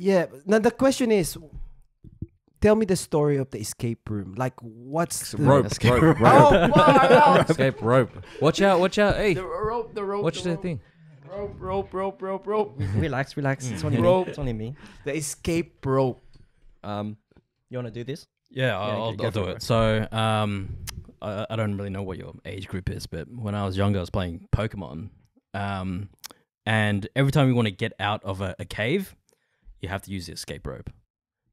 Yeah. Now the question is, tell me the story of the escape room. Like, what's the rope, Escape rope, rope. rope. Oh, wow, Escape rope. Watch out! Watch out! Hey, the rope, the rope, watch the the rope, thing. rope, rope, rope, rope, rope. relax, relax. It's only me. Rope. It's only me. The escape rope. Um, you wanna do this? Yeah, I'll, Yeah, I'll, I'll do it, it. So, um, I, I don't really know what your age group is, but when I was younger, I was playing Pokemon. Um, and every time you want to get out of a, a cave, you have to use the escape rope.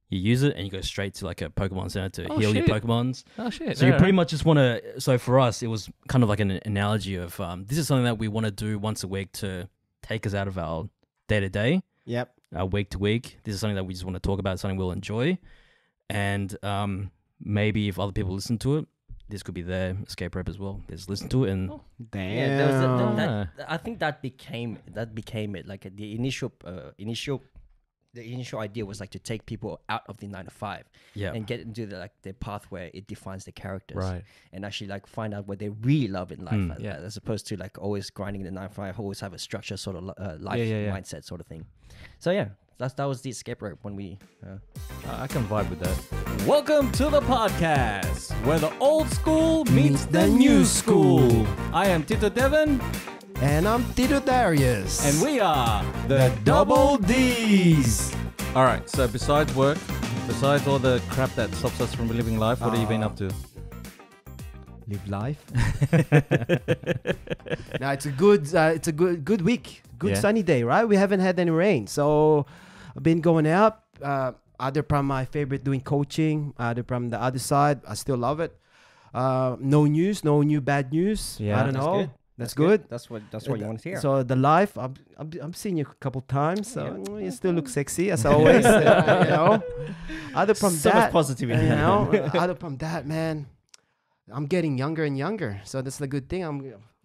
You use it and you go straight to like a Pokemon center to Oh, heal your. Pokemons. Oh shit! So you pretty much just want to. So for us, it was kind of like an analogy of um, this is something that we want to do once a week to take us out of our day to day Yep. uh, week to week. This is something that we just want to talk about, something we'll enjoy, and um, maybe if other people listen to it, this could be their escape rope as well. Just listen to it, and Damn. Yeah, there was a, Damn. that, that- I think that became that became it. Like the initial uh, initial the initial idea was like to take people out of the nine to five yeah, and get into the like the path where it defines the characters right. and actually like find out what they really love in life Mm. as, Yeah. as opposed to like always grinding the nine to five always have a structure sort of uh, life Yeah, yeah, yeah. mindset sort of thing so yeah that's that was the escape rope when we uh, I I can vibe with that. Welcome to the podcast where the old school meets Meets the the new new school. school. I am Tito Devon, And I'm Tito Darius. and we are the Double D's. All right. So besides work, besides all the crap that stops us from living life, what have you been up to? live life. now it's a good, uh, it's a good, good week, good Yeah. sunny day, right? We haven't had any rain, so I've been going out. Uh, other from my favorite doing coaching. Other from the other side, I still love it. Uh, no news, no new bad news. Yeah. I don't That's know. good. That's, good. that's what that's what you want to hear So the life, I've, I've, I've seen you a couple times. So Yeah. you still look sexy as always. uh, you know. Other from so that, much positivity you know, other from that, man, I'm getting younger and younger. So that's the good thing. I'm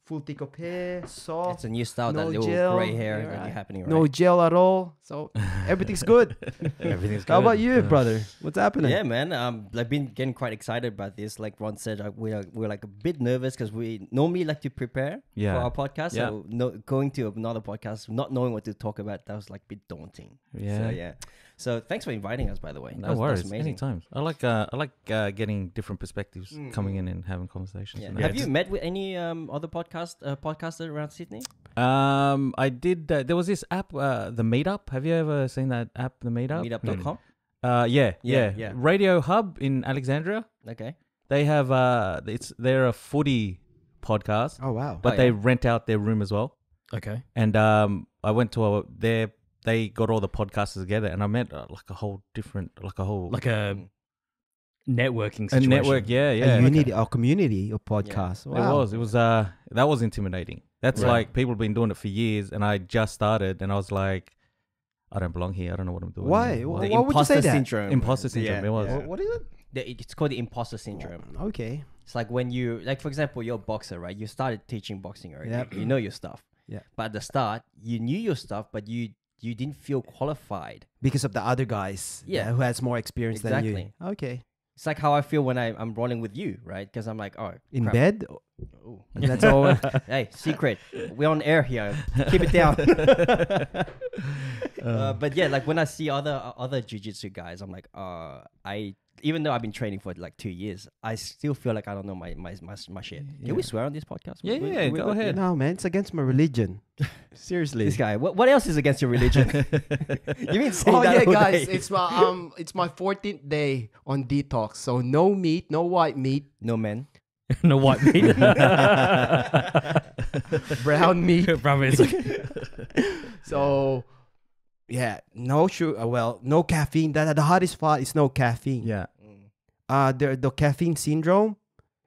full thick of hair, soft, it's a new style that no little gel, gray hair yeah, that right. you're happening right no gel at all. So everything's good. Everything's good. How about you, Yeah. brother? What's happening? Yeah, man. Um, I've been getting quite excited about this. Like Ron said, uh, we are we're like a bit nervous because we normally like to prepare Yeah. for our podcast. Yeah. So no, going to another podcast, not knowing what to talk about, that was like a bit daunting. Yeah. So yeah. So thanks for inviting us, by the way. No That was- worries. That's amazing. Anytime. I like uh, I like uh, getting different perspectives Mm, coming in and having conversations. Yeah. and Have you met with any um other podcast uh, podcaster around Sydney? Um, I did. Uh, there was this app, uh, the Meetup. Have you ever seen that app, the Meetup? Meetup.com. Uh, yeah, Yeah, yeah, yeah. Radio Hub in Alexandria. Okay. They have uh, it's they're a footy podcast, Oh wow. but Oh, they yeah. rent out their room as well. okay, And um, I went to a their they got all the podcasters together, and I met uh, like a whole different, like a whole like a networking a situation. network. Yeah, yeah. a yeah. unity, our community of podcasts. It Wow. was. It was. Uh, that was intimidating. That's Right. like people have been doing it for years, and I just started, and I was like, I don't belong here. I don't know what I'm doing. Why? here. Wh- The Why would you say imposter that? syndrome. Imposter syndrome, it was. yeah. What is it? The- It's called the imposter syndrome. Okay. It's like when you, like for example, you're a boxer, right? You started teaching boxing already. Yep. You know your stuff. Yeah. But at the start, you knew your stuff, but you you didn't feel qualified. Because of the other guys. Yeah. Who has more experience than Exactly. you. Okay. It's like how I feel when I, I'm rolling with you, right? Because I'm like, oh, In crap. bed? Ooh. That's all. hey, secret. We're on air here. Keep it down. uh, but yeah, like when I see other uh, other jujitsu guys, I'm like, uh, I even though I've been training for like two years, I still feel like I don't know my my my, my shit. Can we swear on this podcast? Yeah, We- yeah, we- go we- ahead. no, man. It's against my religion. Seriously. This guy. What, what else is against your religion? you mean saying Oh that yeah, all guys! day? It's my um, it's my 14th day on detox. So no meat, no white meat, no men. no white meat. brown meat. Brown meat like, So yeah, no sugar. Well, no caffeine. That the hardest part is no caffeine. Yeah. Uh, the the caffeine syndrome.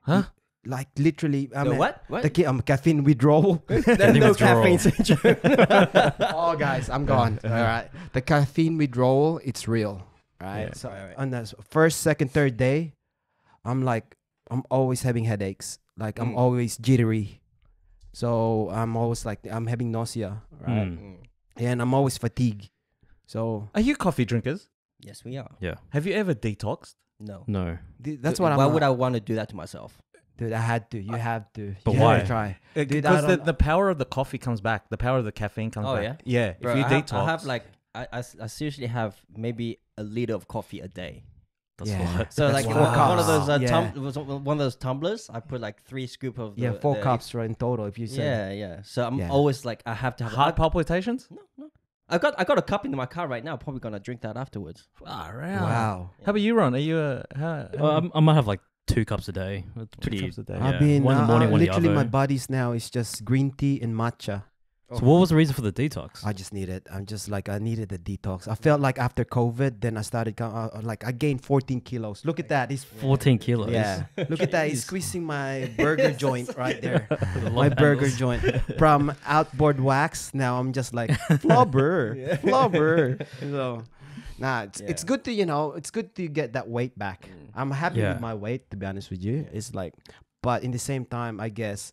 Huh? Like literally, I The mean, what? What? The ca- um, caffeine withdrawal. There's Caffeine no withdrawal. caffeine syndrome. oh, guys, I'm gone. All right, the caffeine withdrawal, it's real. Right. Yeah. So Right, right. on the first, second, third day, I'm like, I'm always having headaches. Like I'm Mm. always jittery. So I'm always like, I'm having nausea. Right. Mm. Mm. And I'm always fatigued. So Are you coffee drinkers? Yes, we are. yeah, Have you ever detoxed? No. no. th- that's Dude, what I'm. Why would I want to do that to myself? Dude, I had to. You have to. But You have why? to Try. Dude, I Because the, don't- the power of the coffee comes back. The power of the caffeine comes Oh, back. yeah? Yeah. Bro, if you I have, detox, I have like I, I, s- I seriously have maybe a liter of coffee a day. That's Yeah. what. So like four one of cups. those uh, Yeah. tum- was one of those tumblers. I put like three scoop of the, yeah, four the- cups right in total. If you say. Yeah, yeah. So I'm Yeah. always like I have to have Heart I, palpitations? no, no. I got I got a cup in my car right now. Probably gonna drink that afterwards. Far Wow. How about you, Ron? Are you a how, Well, I'm- I might have like two cups a day. It's pretty. cups a day. Yeah. I've been one in the uh, morning, uh, one in the literally my other. buddies now is just green tea and matcha. So what was the reason for the detox? I just needed. I'm just like I needed the detox. I felt like after COVID, then I started uh, uh, like I gained 14 kilos. Look at that. He's 14 kilos. yeah. Look at that. He's squeezing my burger joint right there. The my burger joint from outboard wax. Now I'm just like flubber, flubber. So, nah, it's, it's good to you know, it's good to get that weight back. I'm happy Yeah. with my weight to be honest with you. It's like, but in the same time, I guess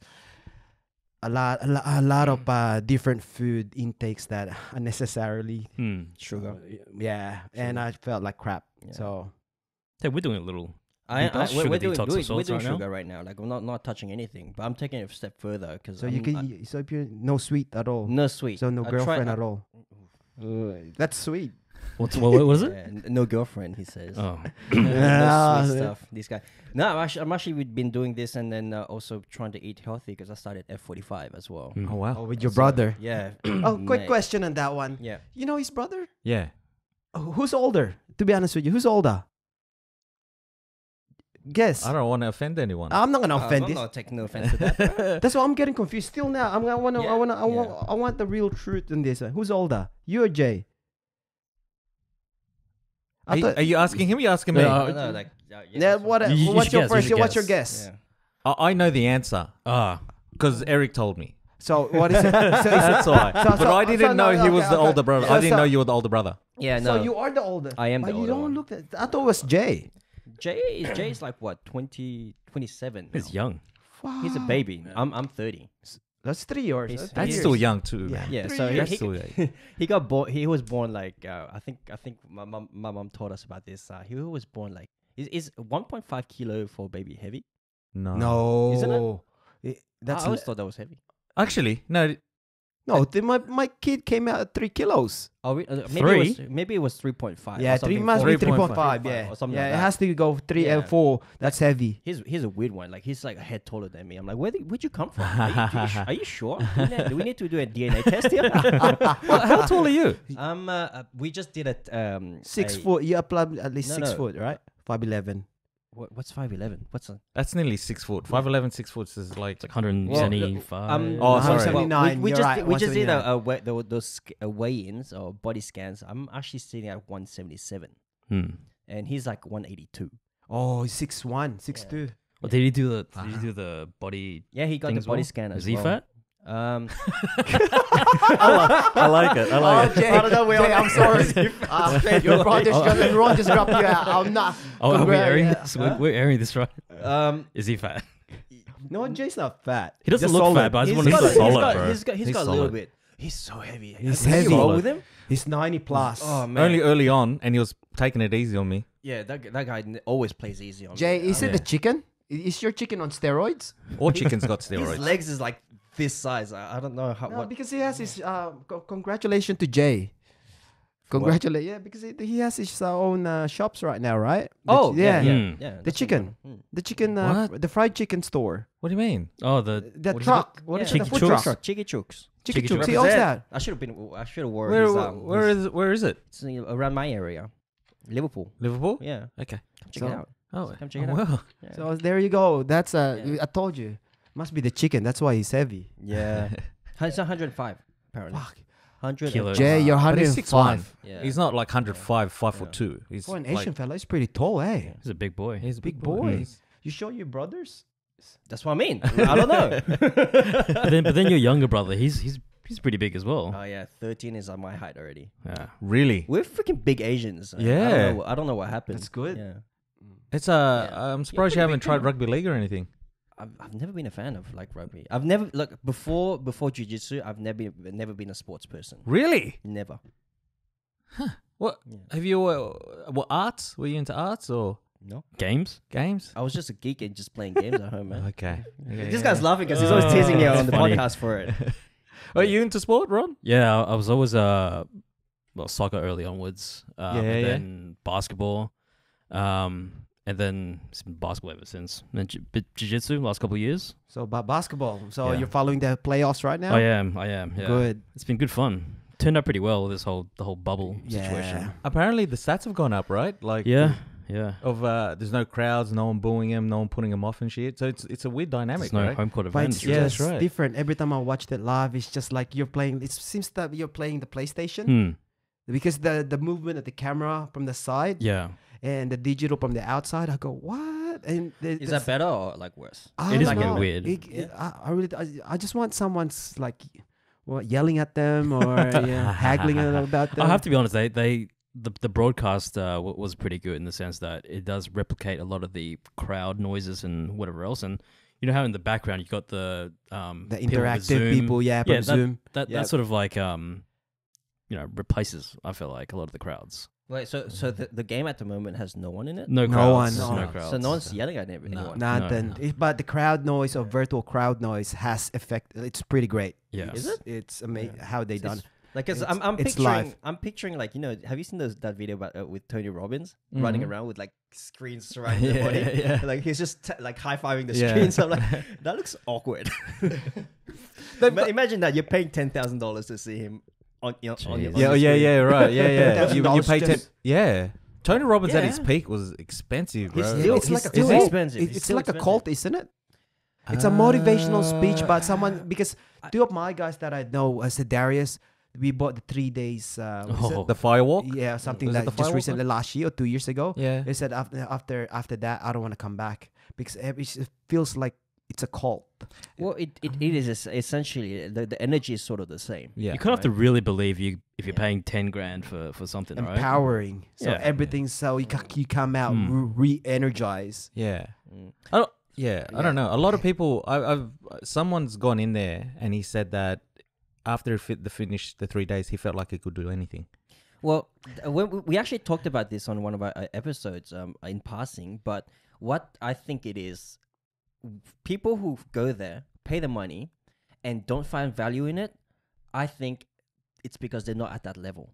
a lot, a lot, a lot of uh, different food intakes that unnecessarily Hmm. Sugar. yeah, and I felt like crap. Yeah. So Hey, we're doing a little. I, I we're, Sugar we're doing, doing, we're doing right now? sugar right now. Like we're not not touching anything, but I'm taking it a step further because so you can so if you no sweet at all. no sweet. So no I girlfriend tried- at all. That's sweet. What's what, what was it? Yeah, n- no girlfriend, he says. Oh, no Ah, sweet stuff. This guy. No, I'm actually, I'm actually been doing this and then uh, also trying to eat healthy because I started F45 as well. mm. Oh wow. Oh, with your So, brother. Yeah. Oh, quick question on that one. Yeah. You know his brother? Yeah. Oh, Who's older? To be honest with you, who's older? Guess. I don't want to offend anyone. I'm not gonna Uh, offend I'm this. not taking no offense to that. That's why I'm getting confused. Still now, I'm, I wanna, I wanna, I want. I want the real truth in this. Who's older? You or Jay? I are, you, thought- are you asking him? Or you asking me? No, no, like, uh, yeah, yeah, what? You- you what's should your guess, you first? should What's your guess. guess? Yeah. I, I know the answer ah, because Eric told me. So what is it? So, is it- That's why. so- but so- I didn't so know no, he was okay, the okay. older brother. So- I didn't so- know you were the older brother. Yeah, no. So you are the older. I am But the you older don't one. look. At, I thought it was Jay. Jay is Jay is like what 20, 27. he's now. young. He's a baby. I'm I'm 30. That's three years. He's- That's That's years. still young too. Yeah. man. Yeah, Three so he, years. That's he, still young. he got born. He was born like uh, I think I think my mom my mom told us about this. Uh, he was born like is is 1.5 kilo for baby heavy? No. No. Isn't it? It- That's I always thought that was heavy. Actually, no. No. the- my my kid came out at three kilos. Oh, re- uh, maybe Three? it was maybe it was 3.5. yeah, three must be three 3.5. point. Yeah, or something yeah. like it that. has to go three and four. That's heavy. He's he's a weird one. Like he's like a head taller than me. I'm like, where the, where'd you come from? Are you, are you, su- are you sure? Do we need- do we need to do a DNA test here? Well, how tall are you? um, uh, uh, we just did a um Six a- foot. You apply at least No, six no. foot, right? Five eleven. What, what's five eleven? What's a That's nearly six foot. 5'11", six foot is like. It's like 175. um? Oh, well, sorry. well, 179, We, we you're just right, we just did a, a weigh, tho- those sc- uh, weigh-ins or body scans. I'm actually sitting at one seventy seven, Hmm. and he's like one eighty two. Oh, he's six one, six Yeah. two. Well, did he do the? Did Uh-huh. he do the body? Yeah, he got thing the as body well? scan as Is he well. fat? Um, I like it. I like Oh, Jay, Jay, I'm sorry. Uh, your brother just Ron just dropped you out. I'm not. Oh, are we Congrats, airing yeah. this? We're, we're airing this right. um, Is he fat? No, Jay's not fat. He doesn't Just look solid. fat, but I just want to got, say he's solid, got, bro. he's got, he's He's got a little solid. bit. He's so heavy. He's Have you heavy. rolled with him? He's ninety plus. Oh man. Only early on, and he was taking it easy on me. yeah, that, g- that guy n- always plays easy on Jay, me. is I it mean, the chicken? I- Is your chicken on steroids? All chickens got His steroids. legs is like this size. I, I don't know how. No, what, because he has his. Uh, co- congratulations to Jay. Congratulate, yeah, because he, he has his uh, own uh, shops right now, right? The oh ch- yeah, yeah, Mm. yeah. The chicken. mm. the chicken, uh, What? the fried chicken store, What do you mean? Oh, the the what is it truck. What is Yeah. it? The Chicken food chooks? truck. Chicky chooks. Chicken Chicken chooks. chooks. He owns that. I should have been. I should have worn Where, his. Um, where his- is where is it? it's in- around my area, Liverpool. Liverpool. Yeah, Okay. come check So- it out. Oh, Come check it oh, out. well. Yeah. So there you go. That's uh, Yeah. I told you. Must be the chicken. That's why he's heavy. yeah. it's 105 apparently. Fuck. 100 Kilos. Jay, you're But he's 105. 6'1". Yeah. He's not like 105, 5 foot Yeah. 2. He's For an like- Asian fella, he's pretty tall, eh? He's a big boy. He's a Big big, boy. boy. He's- You show your brothers? That's what I mean. I don't know. but then, but then your younger brother, he's he's he's pretty big as well. oh yeah, 13 is on my height already. Yeah. Really? We're freaking big Asians. I- I Yeah. don't know, I don't know what happened. That's good. Yeah. It's uh, Yeah. I'm surprised pretty you haven't big tried too. rugby league or anything. I've, I've never been a fan of like rugby. I've never look before before jujitsu. I've never been, never been a sports person. Really? Never. Huh. What Yeah. have you? Uh, what arts? Were you into arts or No. Games? games? I was just a geek and just playing games at home, man. Okay. okay This yeah. guy's laughing because he's always teasing me Oh, on the funny. podcast for it. Are you into sport, Ron? Yeah, I, I was always uh well soccer early onwards, um, Yeah, and yeah. then basketball, um, and then it's been basketball ever since. And then jiu- bit jiu-jitsu last couple of years. So ba- basketball. So Yeah. you're following the playoffs right now. I am, I am. Yeah. Good. It's been good fun. Turned out pretty well. This whole the whole bubble Yeah. situation. Apparently the stats have gone up, right? Like Yeah, yeah. Of uh, there's no crowds, no one booing him, no one putting him off and shit. So it's it's a weird dynamic, There's no right? home court But it's advantage. Yeah, that's just right. different. Every time I watched it live, it's just like you're playing. It seems that you're playing the PlayStation Hmm. because the the movement of the camera from the side Yeah. And the digital from the outside. I go what? And the, Is that better or like worse? I It is don't a bit know. weird. It- it- I, I really, I, I just want someone's like, what, yelling at them or yeah, haggling about them. I have to be honest. They they the the broadcast uh, w- was pretty good in the sense that it does replicate a lot of the crowd noises and whatever else. And you know how in the background you got the um the people with interactive Zoom. people, yeah, from Yeah, that- Zoom. That Yeah. that sort of like um you know replaces. I feel like a lot of the crowds. Wait, so so the, the game at the moment has no one in it. No No crowds. one, No, no. crowds. So no one's yelling at every- No. anyone. Nothing. It- but the crowd noise or virtual crowd noise has effect. It's pretty great. Yeah. Is it? It's amazing how they done. It's- Like, cause It's- I'm, I'm it's picturing, live. I'm picturing like you know, have you seen those that video about uh, with Tony Robbins running Mhm. around with like screens surrounding the Yeah, body, yeah. yeah. like he's just t- like high fiving the Yeah. screen. So I'm like, that looks awkward. Ima- imagine that you're paying ten thousand dollars to see him on, you know, on your Yeah, oh, yeah, yeah, right, yeah, yeah. you, you $10,000 pay ten. just- Yeah, Tony Robbins at his Yeah. peak was expensive, bro. He's still- it's he's like a still cult. expensive. It- He's it's still like a expensive. cult, isn't it? It's a motivational speech, but someone because two of my guys that I know, uh, said Darius, we bought the three days. Uh, what is it? Oh. the firewalk. Yeah, something Was it like the just firewalk recently last year or two years ago. Yeah, They said after after after that, I don't want to come back because it it feels like it's a cult. Well, it, it, it is essentially the, the energy is sort of the same. yeah. You kind of have to really believe you if you're Yeah. paying ten grand for for something, right? empowering. So Yeah. everything, so you, ca- you come out Mm. re energized. Yeah. Mm. I don't. Yeah, I don't know. A lot of people. I, I've someone's gone in there and he said that after fit the finish the three days, he felt like he could do anything. Well, th- we- we actually talked about this on one of our uh, episodes um, in passing, but what I think it is, people who go there, pay the money, and don't find value in it, I think it's because they're not at that level,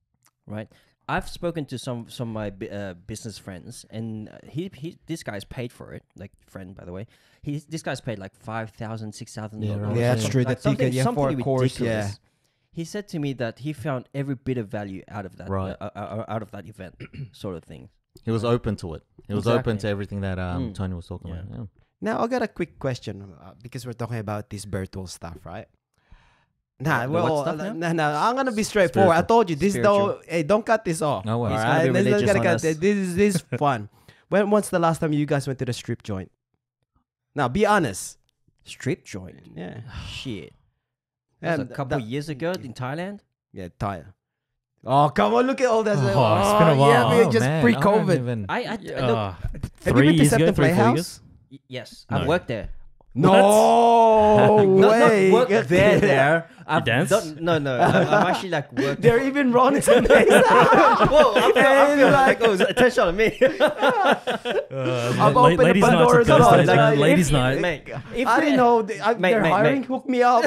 right? I've spoken to some some of my uh, business friends, and uh, he he this guy's paid for it. Like friend, by the way, he this guy's paid like five thousand, six thousand Yeah, dollars. right. Yeah, that's true. The ticket, yeah, for a course, yeah. He said to me that he found every bit of value out of that, Right. uh, uh, uh, out of that event, sort of thing. He was open to it. He was open to everything that um Mm. Tony was talking Yeah. about. Yeah. Now I got a quick question uh, because we're talking about this virtual stuff, right? Nah, The what well, stuff uh, now? nah, nah, I'm gonna be straightforward. I Spiritual. told you this. Though, hey, don't cut this off. No way. He's gonna be let's not religious gotta on cut us. this. This is this is fun. When when's the last time you guys went to the strip joint? Now, be honest. Strip joint. Yeah, Shit. That was And a couple years ago in Thailand. yeah, Thai. Oh come on, look at all that. Oh, oh, it's been a Yeah, while. we Oh, just man, I don't pre-COVID. even- I, I, I look, Uh, Have you three been to years ago, three, four Playhouse? Yes. I've worked there. No Not, not way. work there, there. I've dance? done- no, no. I'm, I'm actually like worked. They're even running to next. Whoa, I feel, I feel like, oh, attention on me. I've la- opened ladies' the night Pandora's to box. Like, uh, if- ladies' night. Mate, if I didn't know they, I, Mate, they're mate, hiring. mate. Hook me up.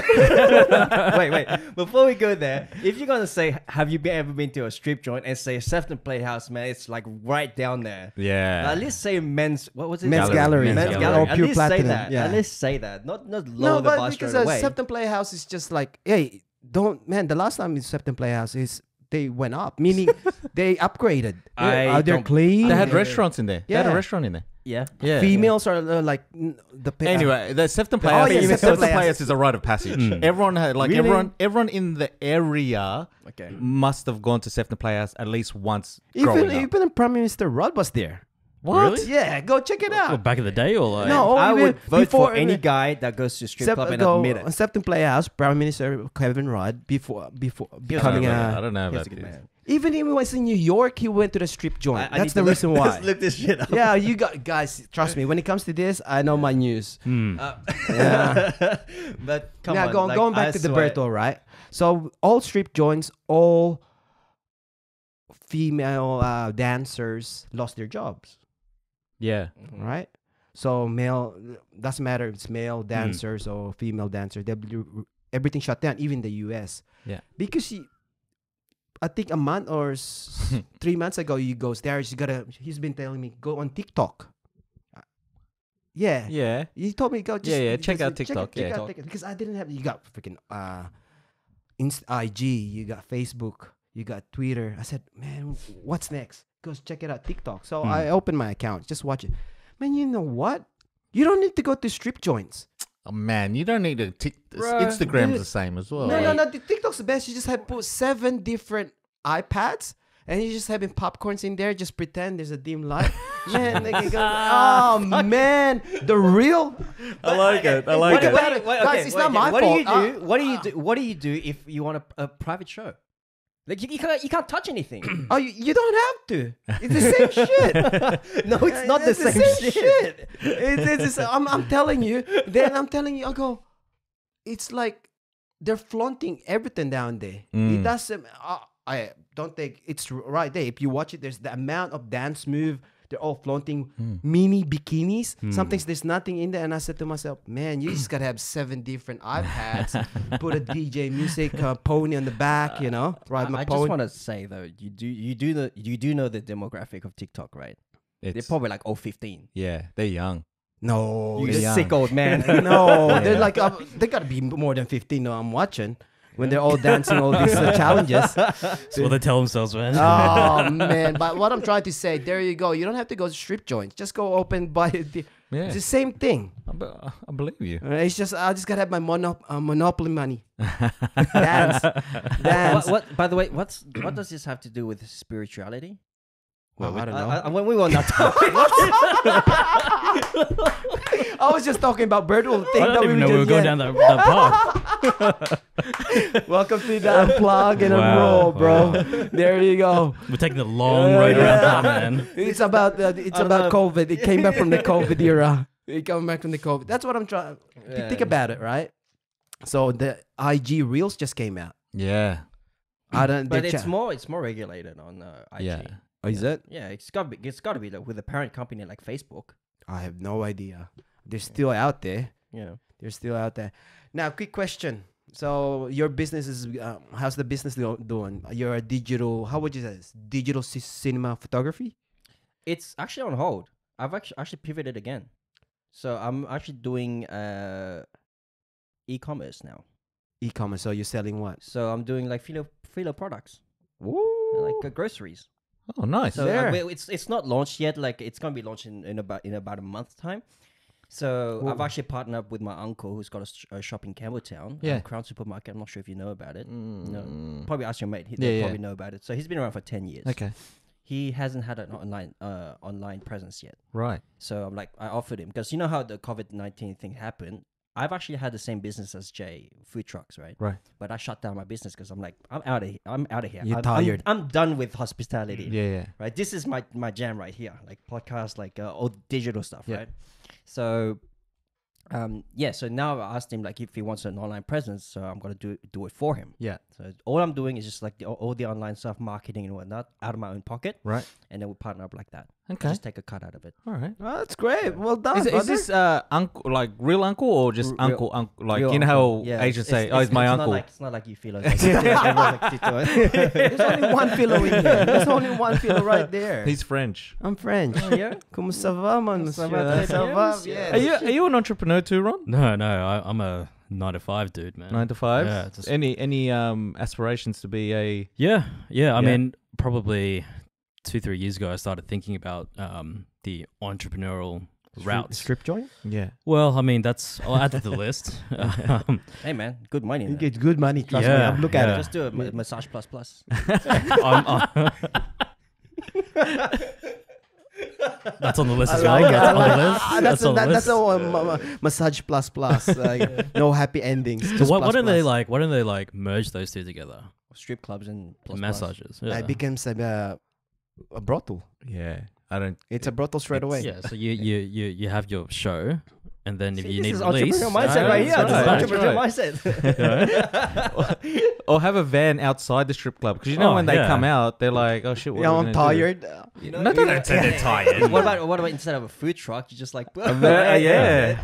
wait, wait. Before we go there, if you're gonna say, have you been, ever been to a strip joint and say Sefton Playhouse, man, it's like right down there. Yeah. At least say men's. What was it? Men's Gallery. gallery, Men's gallery. gallery. or At least say that. Yeah. At least say that. Not not lower no, the but bar because straight uh, away. Sefton Playhouse is just like, hey, don't man. The last time in Sefton Playhouse is they went up, meaning they upgraded. I Are they don't- clean? They had restaurants in there. They had a restaurant in there. yeah. Yeah. Females are uh, like n- the pa- Anyway, the Sefton Oh, Playhouse, yeah, even Sefton Sefton Playhouse. Playhouse is a rite of passage. Mm. Everyone had like Really? everyone everyone in the area Okay. must have gone to Sefton Playhouse at least once growing even up. even Prime Minister Rudd was there. What? Really? Yeah, go check it Well, out. back in the day, or like No, I would vote before for any guy that goes to strip Sep- club and go admit on it. Sefton Playhouse, Prime Minister Kevin Rudd before before I becoming don't know, I a. don't know He's about this. Even when he was in New York, he went to the strip joint. I- I That's the to reason look, why. Let's look this shit up. yeah, you got guys. Trust me. When it comes to this, I know my news. Hmm. Uh, Yeah. but come now, on. going, like, going back I to the Berto, right? So all strip joints, all female uh, dancers lost their jobs, Yeah. Mhm. right? So male doesn't matter if it's male Hmm. dancers or female dancers. they everything shut down, even the U.S. Yeah. because you, I think a month or s- three months ago, he goes, Darius, you gotta. He's been telling me go on TikTok. Uh, Yeah, Yeah. he told me go. Just, Yeah, yeah, check goes, out TikTok, check yeah. out TikTok. because I didn't have. You got freaking uh, Inst- IG, you got Facebook, you got Twitter. I said, man, what's next? He Goes check it out TikTok. So Hmm. I opened my account, just watch it. Man, you know what? You don't need to go to strip joints. Oh man, you don't need to. Tick Bruh, Instagram's the same as well. No, no, no. The TikTok's the best. You just have put seven different iPads. And you just having popcorns in there, just pretend there's a dim light. man, they can go, oh man, the real. I like it. I What, like it. what, do you- Guys, it's not okay, my what do you fault. do? What do you uh, do? What do you do if you want a, a private show? Like you, you can't you can't touch anything. Oh, you, you don't have to. It's the same shit. no, it's not the It's same, shit. It's, it's, it's- I'm, I'm telling you. Then I'm telling you, I go, it's like they're flaunting everything down there. It Mm. doesn't, uh, I don't think it's right there. If you watch it, there's the amount of dance move. They're all flaunting mini bikinis. Sometimes there's nothing in there. And I said to myself, man, you just got to have seven different iPads, put a DJ music uh, pony on the back, you know, ride my I pony. just want to say though, you do you do the you do know the demographic of TikTok, right? They're probably like oh 15. yeah, they're young. no, you sick old man. no, they're like uh, they gotta be more than fifteen. No, I'm watching when they're all dancing all these uh, challenges. That's what they tell themselves, man. Oh man! But what I'm trying to say, there you go. You don't have to go to strip joints. Just go open by the. Yeah, It's the same thing. I, be- I believe you. Uh, It's just I just gotta have my mono, uh, monopoly money. Dance, dance. what, what? By the way, what's what does this have to do with spirituality? Well, I don't I, know. I, I- when we were not talking. I was just talking about virtual thing I don't we even know we were just going down that, that path. Welcome to the unplug and Wow, unroll, bro. There you go. We're taking the long road around that, man. It's about uh, it's about know. COVID. It came back from the COVID era. It came back from the COVID. That's what I'm trying. Yeah. Think about it, right? So the IG Reels just came out. Yeah, I don't. but it's more it's more regulated on uh, IG. yeah. Oh, is it? Yeah, it's got to be it's got to be like with a parent company like Facebook. I have no idea. They're still out there. Yeah. They're still out there. Now, quick question. So your business is uh, how's the business do- doing? You're a digital. How would you say this? Digital c- cinema photography. It's actually on hold. I've actually actually pivoted again. So I'm actually doing uh e-commerce now. E-commerce. So you're selling what? So I'm doing like philo philo products, Woo! like uh, groceries. Oh, nice. So There. uh, it's it's not launched yet. Like it's gonna be launched in, in about in about a month's time. So I've actually partnered up with my uncle who's got a, sh- a shop in Campbelltown, Yeah. um, Crown Supermarket. I'm not sure if you know about it. No, Mm. probably ask your mate. He Yeah, they yeah. probably know about it. So he's been around for ten years. Okay, He hasn't had an online uh online presence yet. right. So I'm like, I offered him because you know how the COVID nineteen thing happened. I've actually had the same business as Jay, food trucks, right? Right. But I shut down my business because I'm like, I'm out of here. I'm out of here. You're I'm, I'm- tired. I'm, done with hospitality. Yeah, yeah. Right. This is my my jam right here, like podcast, like uh, all digital stuff, Yeah. right? So, um, yeah. So now I asked him like if he wants an online presence, so I'm gonna do do it for him. Yeah. So all I'm doing is just like the, all, all the online stuff, marketing and whatnot, out of my own pocket, Right. and then we partner up like that. Okay. Just take a cut out of it. All right. Oh, that's great. Well done. Is, is this uh uncle like real uncle or just R- real- uncle uncle like you know how uncle. Yeah, Asians it's- say oh it's- my it's uncle Not like, it's not like you feel like, everyone's like Tito. There's only one filo in here. There's only one filo right there. he's French. I'm French. Oh, yeah. Comment ça va, mon Ça va Ça va monsieur. Are you are you an entrepreneur too, Ron? No, no, I, I'm a nine to five dude, man. Nine to five. Yeah, just- Any any um aspirations to be a Yeah, yeah. I Yeah. mean, probably two, three years ago, I started thinking about um, the entrepreneurial route. Strip joint? yeah Well, I mean, that's I'll add to the list. um, Hey man, good money. in You that. get good money. Trust me. Yeah, I'll Look at it. Just do a ma- massage plus plus. I'm- I'm- that's on the list as well. like. That's I on the list. Ah, That's That's a, on the that, that's list. a uh, ma- ma- massage plus plus. Like, no happy endings. So just why, plus why don't they plus. like? Why don't they like merge those two together? Strip clubs and plus The plus. massages. Yeah. It becomes a, uh, a brothel. yeah I don't It's a brothel straight away. yeah. So you you you you have your show, and then if See, you this need is release, entrepreneurial mindset right here. that's This is right, entrepreneurial that's mindset. or have a van outside the strip club because you know Oh, when they yeah. come out they're like oh shit what Yeah, are we I'm gonna do?" tired. Uh, You know, No, you no, don't say they're tired. what about what about instead of a food truck, you just like A va- yeah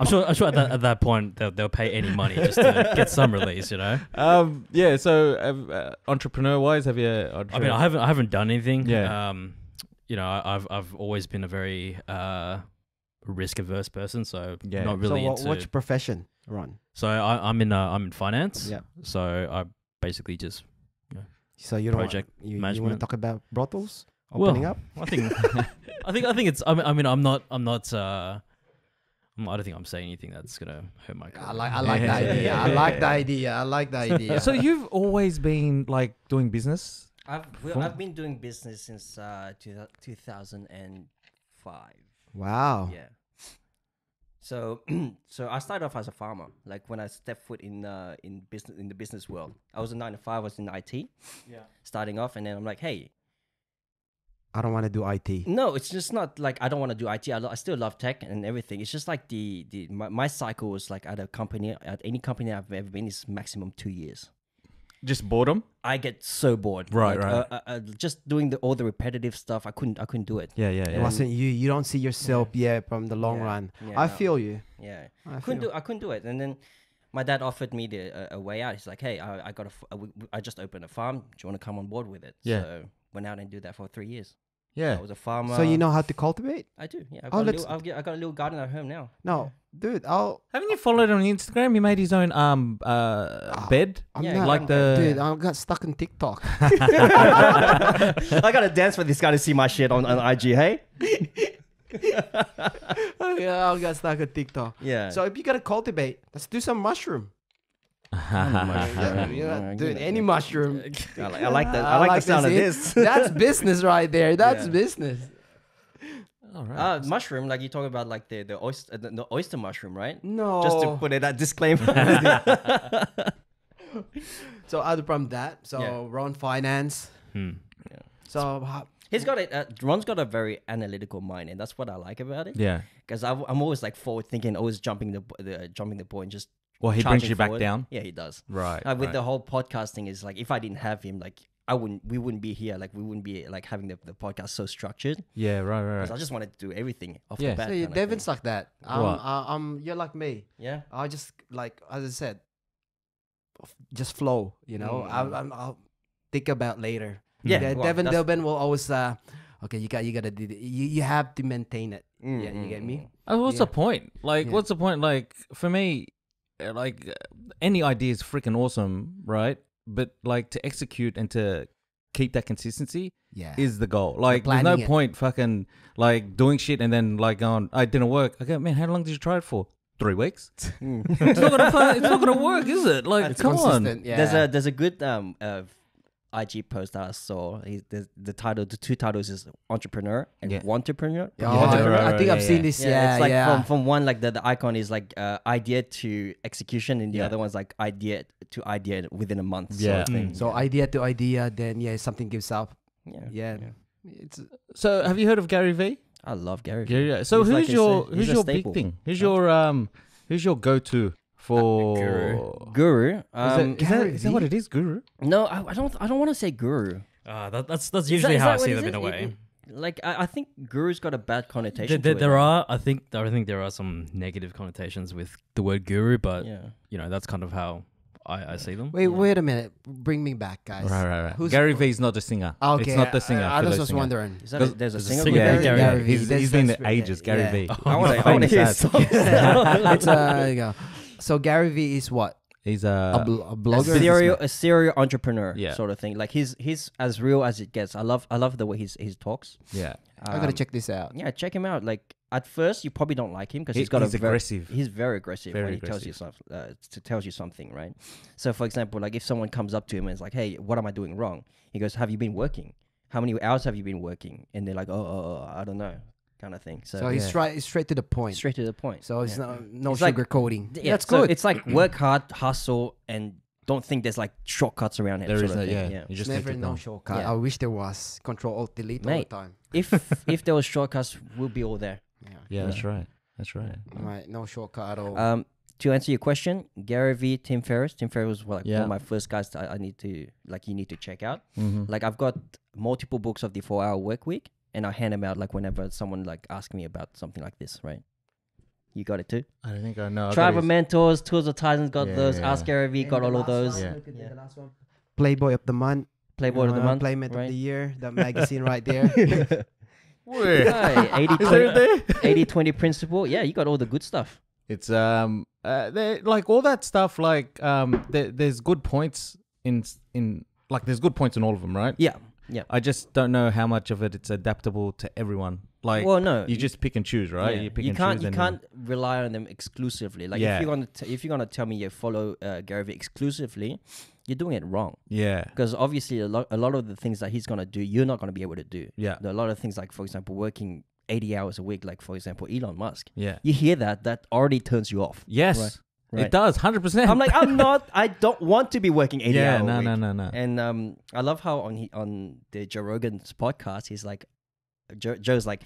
I'm sure. I'm sure at that, at that point they'll, they'll pay any money just to get some release. You know. Um, yeah. So, uh, uh, entrepreneur wise, have you? I mean, I haven't I haven't done anything. Yeah. Um, you know, I- I've I've always been a very uh risk averse person, so Yeah. not really so what, into. what's your profession, Ron? so I, I'm in uh, I'm in finance. Yeah. So I basically just So you don't Project you, you want to talk about brothels Well, up? I think I think I think it's I mean, I mean I'm not I'm not uh I'm, I don't think I'm saying anything that's gonna hurt my career. I like I like the idea. I like the idea. I like the idea. So you've always been like doing business. I've well, I've been doing business since uh two, 2005. wow. Yeah. So so I started off as a farmer. Like when I stepped foot in uh in business in the business world. I was a nine to five, I was in IT. Yeah. Starting off and then I'm like, hey, I don't want to do IT. no, it's just not like I don't want to do IT. I, lo- I still love tech and everything. It's just like the the my, my cycle was like at a company at any company I've ever been is maximum two years. Just boredom. I get so bored. Right, Like, right. Uh, uh, uh, just doing the all the repetitive stuff. I couldn't I couldn't do it. Yeah, yeah, It wasn't you. You don't see yourself yeah from the long Yeah. run. Yeah, I no. feel you. Yeah. I couldn't feel. do I couldn't do it. And then my dad offered me the a, a way out. He's like, "Hey, I, I got a, f- a w- w- I just opened a farm. Do you want to come on board with it?" Yeah. So went out and do that for three years. Yeah. I was a farmer. So you know how to cultivate? I do. Yeah. I Oh, got, a let's- little, I've get, I got a little garden at home now. No, dude. I'll. Haven't you followed on Instagram? He made his own um uh bed. I'm Yeah, not like the dude. I got stuck on TikTok. I got to dance for this guy to see my shit on, on IG. Hey. yeah, I got stuck on TikTok. Yeah. So if you gotta cultivate, let's do some mushroom. Yeah, yeah, Yeah, dude, yeah. any mushroom. I like, I like that. I like, the sound of this. That's business right there. That's Yeah. business. All right. Uh, mushroom, like you talk about, like the the oyster, the, the oyster mushroom, right? No. Just to put it that disclaimer. so other from that, so Yeah. run finance. Hmm. So how, He's got it. Uh, Ron's got a very analytical mind, and that's what I like about it. yeah. Because I'm always like forward thinking, always jumping the, the jumping the point, just Well, he brings charging you back forward. down. Yeah, he does. Right. Uh, with right. the whole podcasting is like, if I didn't have him, like I wouldn't, we wouldn't be here. Like we wouldn't be like having the, the podcast so structured. yeah. Right. Right. 'Cause I Right. just wanted to do everything off Yeah. the bat. so you- kinda Devon's thing. like that. Um, What? uh, um, you're like me. yeah. I just like as I said, f- just flow. You know, Mm. I'll, I'll, I'll think about later. Yeah, Yeah, well, Devin that's- Delbin will always uh, okay, you got you gotta do the, you you have to maintain it. Mm, Yeah, you get me. Oh, what's Yeah. the point? Like, Yeah. what's the point? Like, for me, uh, like, uh, any idea is freaking awesome, right? But like to execute and to keep that consistency Yeah, is the goal. Like, there's no it. point fucking like doing shit and then like going, "I didn't work." Okay, man, how long did you try it for? Three weeks. it's not gonna. fu- It's not gonna work, is it? Like, it's come on. Yeah, There's a there's a good um uh, IG post that I saw. He, the, the title, the two titles is entrepreneur and Yeah. entrepreneur. Oh, Yeah, I, right, I think yeah, I've seen this. Yeah, Yeah, it's like yeah. from from one like the, the icon is like uh, idea to execution, and the Yeah. other one's like idea to idea within a month. sort Yeah. of thing. Mm. so idea to idea, then yeah, something gives up. yeah, Yeah, it's So, have you heard of Gary Vee? I love Gary. Yeah, yeah. So, He's who's like your sa- he's who's your staple. big thing? Who's your um who's your go to for guru. Guru. Is, Um, that, is, that, Gary is that what it is, Guru? no, I, I don't. I don't want to say guru. Uh, that, that's that's usually that- is how I that what see them is? in a way. it- Like I, I think guru's got a bad There, connotation. there, to there it. are, I think, I think there are some negative connotations with the word guru, but Yeah. you know that's kind of how I, I see them. wait, Yeah. wait a minute, bring me back, guys. Right, right, right. Who's- Gary V is not the singer. Okay, it's not the singer. I, I fellow just singer. wondering. Is that a, There's- there's a there's singer? singer, Yeah, Gary- Gary, Gary V. He's, V. he's That's- been that's- there ages. Gary yeah. V. I want to. He's I want to hear as. songs. it's uh, there you go. So Gary Vee is what He's a, a, bl- a a blogger. serial, a serial entrepreneur, Yeah. sort of thing. Like he's he's as real as it gets. I love I love the way he's he talks. yeah. I gotta Um, check this out. Yeah, check him out. Like at first, you probably don't like him because He- he's got he's a very, aggressive. He's very aggressive Very when he tells you aggressive. something. Uh, to tells you something, right? So, for example, like if someone comes up to him and is like, "Hey, what am I doing wrong?" He goes, "Have you been working? How many hours have you been working?" And they're like, "Oh, oh, oh I don't know," kind of thing. So, So he's yeah. straight, he's straight to the point. straight to the point. So it's Yeah. not no It's like- sugarcoating. Yeah, That's so good. It's like work hard, hustle, and don't think there's like shortcuts around it. There sort is of a, thing, yeah. yeah. You just need never to no know. shortcut. Yeah. I wish there was. Control Alt Delete all the Mate. time. If if there was shortcuts, we'll be all there. Yeah. Yeah, that's right. That's right. Right. No shortcut at all. Um, to answer your question, Gary Vee, Tim Ferriss. Tim Ferriss was like Yeah. one of my first guys that I, I need to like. You need to check out. Mm-hmm. Like I've got multiple books of the Four Hour Work Week, and I hand them out like whenever someone like asks me about something like this, right? You got it too. I don't think I know. I Tribe of Mentors, Tools of Titans got Yeah, those. yeah. Ask Gary Vee got all of those. Yeah. Yeah. Playboy of the month. Playboy of the uh, month. Playmate right? of the year. That magazine right there. Where? Hey, 80 Is there there? 80 20 principle. Yeah, you got all the good stuff. It's um uh, they like all that stuff like um there, there's good points in in like there's good points in all of them right Yeah. Yeah. I just don't know how much of it it's adaptable to everyone like well, no. you just pick and choose right yeah, you pick you can't you can't rely on them exclusively. Like Yeah. if you're gonna t- if you're gonna tell me you follow uh, Gary Vee exclusively, you're doing it wrong. yeah Because obviously a lot a lot of the things that he's gonna do, you're not gonna be able to do. yeah There are a lot of things like for example working 80 hours a week, like for example Elon Musk. yeah You hear that, that already turns you off. yes right. It does 100% I'm like, I'm not. I don't want to be working 80 yeah hours. no no no no And um, I love how on he, on the Joe Rogan's podcast, he's like, Joe, Joe's like,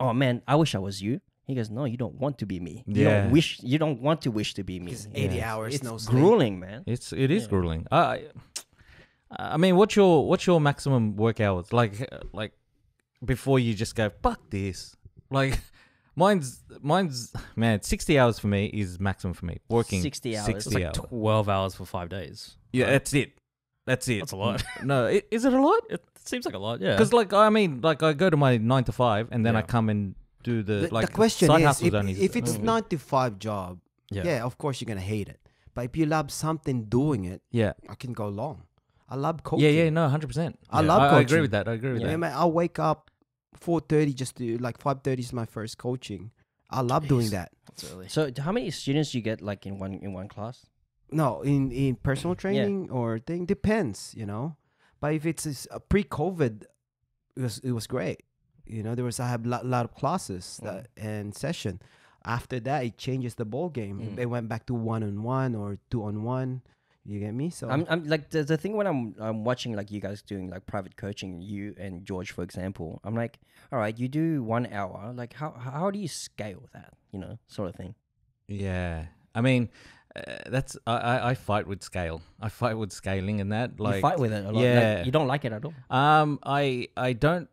"Oh man, I wish I was you." He goes, "No, you don't want to be me. You Yeah. don't wish. You don't want to wish to be me. Because 80 Yeah. hours, It's no sleep. grueling, man. It's it is Yeah. grueling. I I mean, what's your what's your maximum work hours? Like like before you just go fuck this. Like mine's mine's man, sixty hours for me is maximum for me. Working 60 hours. Sixty It's It's hours. 12 hours for five days. yeah, that's it. That's it. That's a lot. No, i- is it a lot? It seems like a lot, yeah. Because like I mean, like I go to my nine to five and then I Yeah. come and do the, The, like the question side is, hustles if, only. if it's Mm. nine to five job, yeah. of course you're gonna hate it. But if you love something doing it, yeah, I can go long. I love coaching. yeah, yeah, no, hundred percent. I Yeah. love I, I coaching. agree with that. I agree with Yeah, that. man, I'll wake up four thirty just to like five thirty is my first coaching. I love doing that. That's early. So, how many students you get like in one in one class? No, in in personal training or thing depends, you know. But if it's is- uh, pre-COVID, it was it was great. You know, there was I have a lot, lot of classes Mm. that, and session. After that, it changes the ball game. Mm. They went back to one on one or two on one. You get me? So I'm, I'm like the, the thing when I'm I'm watching like you guys doing like private coaching, you and George for example. I'm like, all right, you do one hour. Like how how do you scale that? You know, sort of thing. Yeah, I mean, uh, that's I, I I fight with scale. I fight with scaling and that. Like you fight with it a lot. Like, yeah. you don't like it at all. Um, I I don't.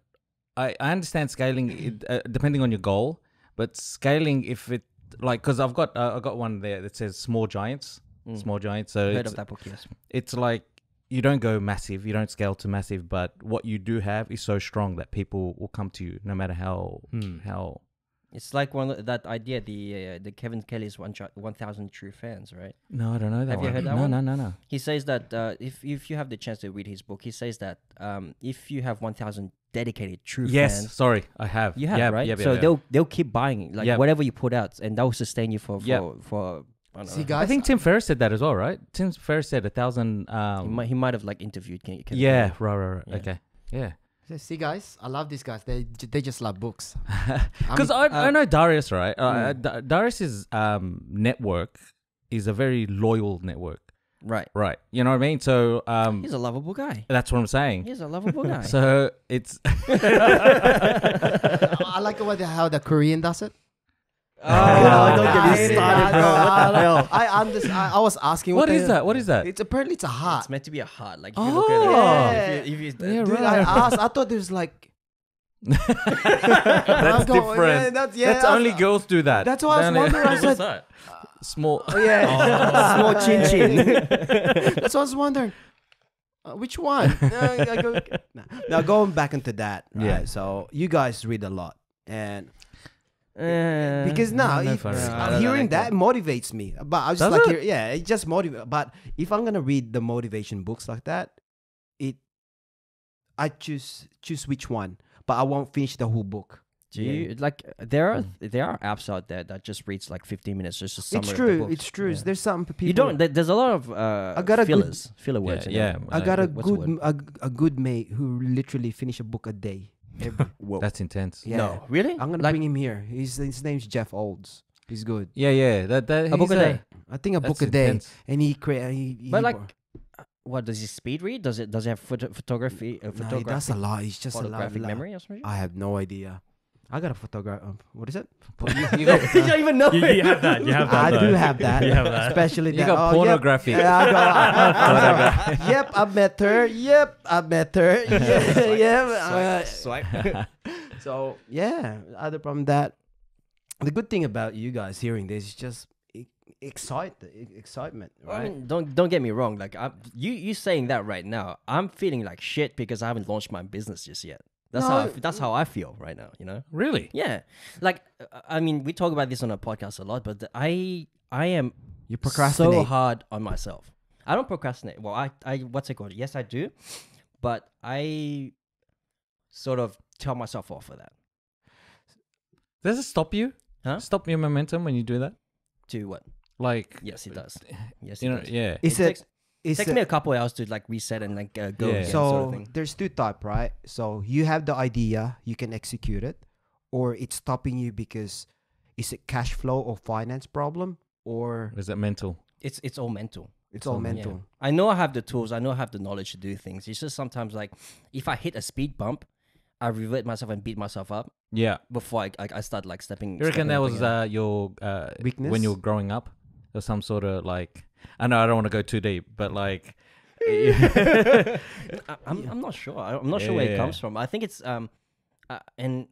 I I understand scaling it, uh, depending on your goal, but scaling if it like because I've got uh, I got one there that says small giants, Mm. small giants. So Heard it's, of that book? Yes. it's like you don't go massive, you don't scale to massive, but what you do have is so strong that people will come to you no matter how Hmm. how. It's like one that idea, the uh, the Kevin Kelly's one one thousand true fans, right? No, I don't know that Have you heard that no, one? no, no, no. no. He says that uh, if if you have the chance to read his book, he says that um, if you have one thousand dedicated true Yes, fans, sorry, I have. you have Yep, right. yep, yep, so they'll they'll keep buying like whatever you put out, and that will sustain you for for for. I don't see, know. guys. I think Tim Ferriss said that as well, right? Tim Ferriss said a thousand. Um, He might, he might have like interviewed. Ken, Ken yeah, right, right, right. Yeah. Okay, yeah. see, guys, I love these guys. They they just love books. Because I'm- I, I uh, know Darius, right? Uh, uh, Mm. Darius's um, network is a very loyal network, Right. right? You know what I mean? So um, He's a lovable guy. that's what I'm saying. He's a lovable guy. So it's I like what the, how the Korean does it. Oh, don't get I me started, bro. What the hell? I understand. I, I was asking what the- is that? What is that? It's apparently it's a heart. It's meant to be a heart. Like if Oh. you look at Yeah. it, if you, if you, Yeah, Dude, right. I asked. I thought there's like. That's going- different. yeah, that's yeah, that's I was- only girls do that. That's why I was wondering. I What's said, that? Small. oh, yeah, Small chin chin. That's what I was wondering. Uh, which one? Uh, go- Nah. Now going back into that, right? Yeah. So you guys read a lot, and Uh, because now no, no, if- for real. I I'm don't hearing like that motivates me. But I was just Does like, it? yeah, it just motivates. But if I'm gonna read the motivation books like that, it, I choose choose which one, but I won't finish the whole book. Do you like there are there are apps out there that just reads like 15 minutes just a summary It's true. It's true. Yeah. There's some people. You don't. There's a lot of uh, I got a good- fillers, filler words. in yeah. I got a good a, a good mate who literally finish a book a day. Every, Whoa. That's intense. yeah. No, really? I'm gonna like, bring him here. His his name's Jeff Olds. He's good. Yeah, yeah. That that A book he's a day. I think a that's book a day, intense. and he create. He, he But like, uh, what does he speed read? Does it does it have photo- photography? Uh, Nah, he photographic, does a lot. He's just a lot. photographic lot- memory or something? I have no idea. I got a photograph. Um, what is it? You got, you don't even know. You, you have that. You have that. I though. do have that. You have that. Especially you that. got oh, yep. pornography. Yeah, I got, yep, I met her. Yep, I met her. Yeah, yeah. uh, Swipe. so yeah, other problem that, the good thing about you guys hearing this is just excite excitement, I right? mean, don't don't get me wrong. Like I'm, you you saying that right now, I'm feeling like shit because I haven't launched my business just yet. That's how I, that's how I feel right now. You know. Really? Yeah, like uh, I mean, we talk about this on our podcast a lot, but the- I I am You procrastinate so hard on myself. I don't procrastinate. Well, I I what's it called? Yes, I do, but I sort of tell myself off for that. Does it stop you? Huh? Stop your momentum when you do that? To what? Like, Yes, it does. Yes, it you know, does. yeah. Is it it? takes, Is takes it me a couple hours to like reset and like uh, go Yeah. again. so sort of thing. there's two type, right? So you have the idea, you can execute it, or it's stopping you because is it cash flow or finance problem, or Or is it mental? It's it's all mental. it's all all- yeah. mental? I know I have the tools. I know I have the knowledge to do things. It's just sometimes like if I hit a speed bump, I revert myself and beat myself up Yeah. before I I, I start like stepping. You reckon stepping that was uh, your uh, Weakness? when you were growing up? Or some sort of like, I know I don't want to go too deep, but like, I, I'm I'm not sure. I- I'm not sure where Yeah. it comes from. I think it's um, uh, and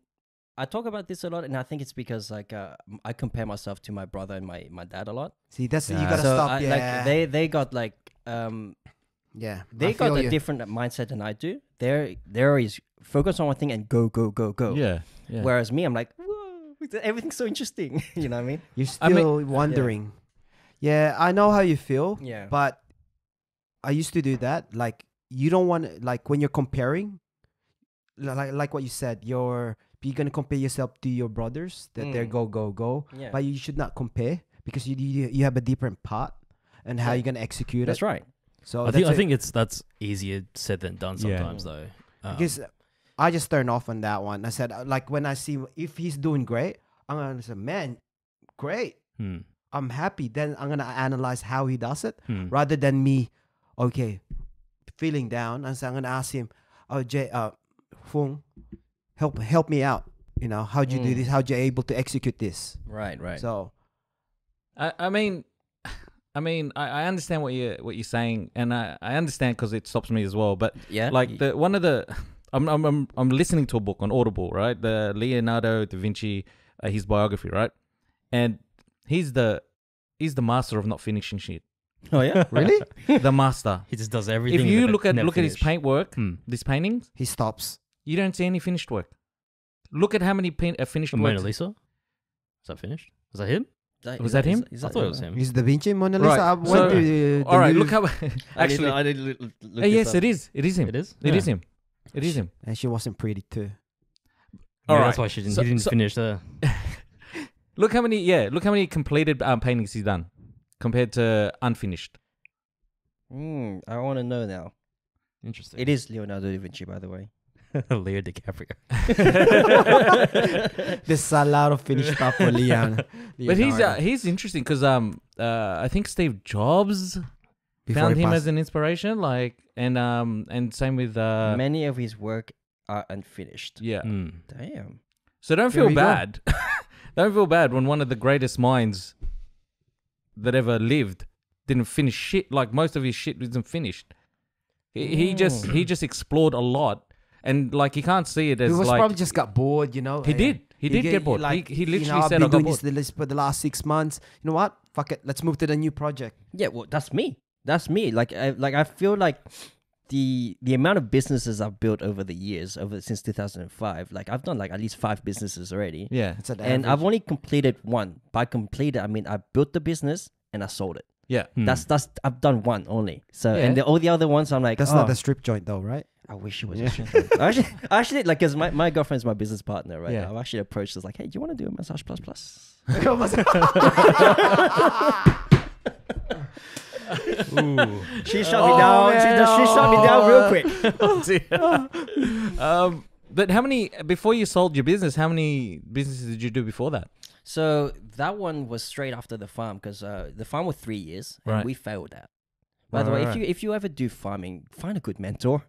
I talk about this a lot, and I think it's because like uh, m- I compare myself to my brother and my my dad a lot. See, that's you Yeah. gotta so stop. I, yeah, like they they got like um yeah. I they got feel a you. different mindset than I do. They're they're always focus on one thing and go go go go. yeah, yeah. Whereas me, I'm like, whoa, everything's so interesting. you know what I mean? You're I mean- still wondering. Yeah, I know how you feel. Yeah. But I used to do that. Like you don't want to like when you're comparing, like like what you said, you're you're gonna compare yourself to your brothers that they're Mm. go go go. Yeah. But you should not compare because you you, you have a different part and how Yeah. you're gonna execute That's it. right. So I think that's I think it's that's easier said than done Yeah. sometimes though. Um, because I just turned off on that one. I said uh, like when I see if he's doing great, I'm gonna say, man, great. hmm, I'm happy. Then I'm gonna analyze how he does it. hmm. rather than me, okay, feeling down. And so I'm gonna ask him, oh Jay, uh, Phuong, help help me out. You know, how'd you do Mm. this? How'd you able to execute this? Right, right. So I, I mean, I mean, I, I understand what you what you're saying, and I, I understand because it stops me as well. But yeah. like the one of the, I'm I'm I'm, I'm listening to a book on Audible, right? The Leonardo da Vinci, uh, his biography, right? And he's the he's the master of not finishing shit. oh yeah. really, the master. He just does everything. If you look at never look at his finish. paint work, Hmm. these paintings, he stops. you don't see any finished work. Look at how many paint, uh, finished The Mona works. Lisa. Is that finished? Is that him? Is Was that him? is I thought it was him. He's Da Vinci Mona Lisa. Right, I went so- to the, All right, look Louvre, how actually. to- I need to look, look Uh, this yes, up. it is. It is him. It is. It is Yeah. him. It is him. and she wasn't pretty too. All Yeah, right. That's why she didn't. So- he didn't so- finish the. Look how many. Yeah, look how many completed um, paintings he's done compared to unfinished. Mm, I want to know now. Interesting. It is Leonardo da Vinci, by the way. Leo DiCaprio. There's a lot of finished stuff for Leon. But he's uh, he's interesting because um uh I think Steve Jobs before found him passed. as an inspiration, like and um and same with uh Many of his work are unfinished. yeah. Hmm. Damn. So don't There feel bad. Don't feel bad when one of the greatest minds that ever lived didn't finish shit. Like most of his shit isn't finished. He, he just he just explored a lot, and like you can't see it he as was like probably just got bored, you know. he did. He, did get bored. Like he, he you literally know, I've said, been "I got doing bored." this, this for the last six months. You know what? Fuck it. Let's move to the new project. Yeah, well, that's me. That's me. Like, I, like I feel like the the amount of businesses I've built over the years, over since 2005. Like, I've done like at least five businesses already, Yeah, It's an and average. I've only completed one. By completed, I mean I built the business and I sold it. yeah. Hmm. That's that's I've done one only. So Yeah. and the, all the other ones, I'm like, That's oh, not a strip joint though, right? I wish it was. Yeah. a strip joint. actually, actually, like, cause my, my girlfriend's my business partner, right? Yeah. I've actually approached her like, hey, do you want to do a massage plus plus? She shut me Oh, down. She, man. she shut me down real Oh. quick. um, but how many before you sold your business? How many businesses did you do before that? So that one was straight after the farm because uh, the farm was three years and Right. we failed that. By the way, right. if you if you ever do farming, find a good mentor.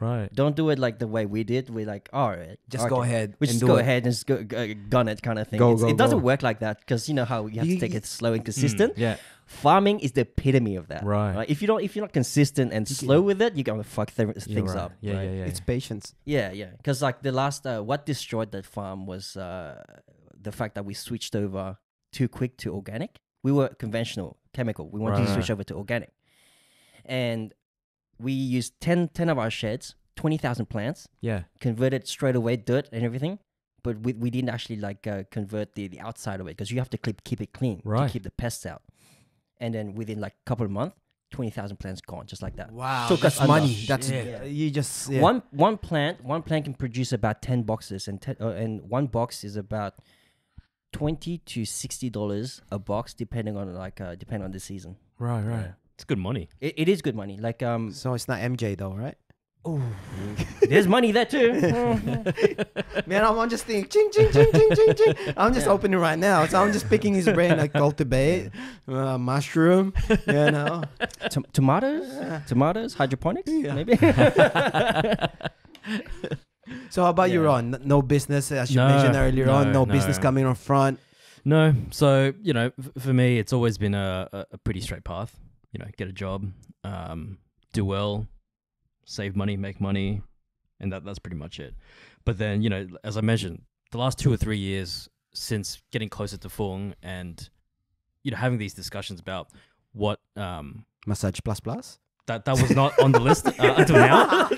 Right. Don't do it like the way we did. We like, all right, Just go ahead. We just go it. ahead and just go, go gun it kind of thing. Go, go, it doesn't work like that because you know how you have to take it slow and consistent. Yeah. Farming is the epitome of that. Right. If you don't, if you're not consistent and slow with it, you're gonna fuck th- things right. up. Yeah, right? yeah, yeah. It's patience. Yeah, yeah. Because like the last, uh, what destroyed that farm was uh, the fact that we switched over too quick to organic. We were conventional chemical. We wanted Right, to switch over to organic, and we used 10, 10 of our sheds, twenty thousand plants, Yeah. converted straight away dirt and everything. But we, we didn't actually like uh, convert the, the outside of it because you have to keep keep it clean Right. to keep the pests out. And then within like a couple of months, twenty thousand plants gone just like that. Wow, Took that's us under. money. That's Yeah. you just yeah. One one plant one plant can produce about ten boxes, and ten, uh, and one box is about twenty to sixty dollars a box, depending on like uh, depending on the season. Right, right. It's good money. It, it is good money. Like um, So it's not MJ though, right? oh, there's money there too. Man, I'm, I'm just thinking, ching, ching, ching, ching, ching, ching. I'm just opening right now, so I'm just picking his brain, like cultivate, uh, mushroom, you know. Tom- tomatoes, tomatoes, hydroponics, Yeah. maybe. So how about you, Yeah. Ron? N- No business, as you No, mentioned earlier on. no, No business coming on front. No, so you know, f- for me, it's always been a, a, a pretty straight path. You know, get a job, um, do well, save money, make money, and that that's pretty much it. But then, you know, as I mentioned, the last two or three years since getting closer to Phuong and you know having these discussions about what um Massage plus plus. that that was not on the list uh, until now.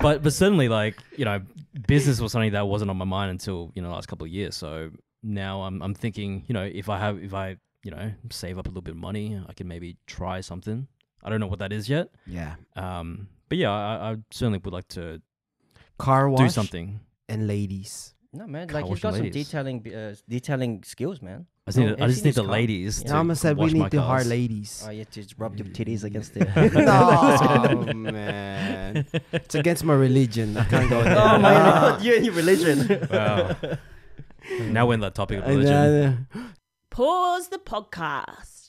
but but certainly like you know business was something that wasn't on my mind until you know the last couple of years. So now I'm I'm thinking you know if I have if I you know save up a little bit of money, I can maybe try something. I don't know what that is yet. Yeah. Um, but yeah, I, I certainly would like to Car wash do something. and ladies. no man, Car like wash he's got some ladies. detailing uh, detailing skills, man. I just need, No, I just need the calm. ladies. Yeah. To Thomas said we wash my need the hire cars. ladies. Oh, you just rub your titties against the. no, man. It's against my religion. I can't go there. oh my Ah. god, you and your religion. Wow. now we're in that topic of And, religion. Pause the podcast.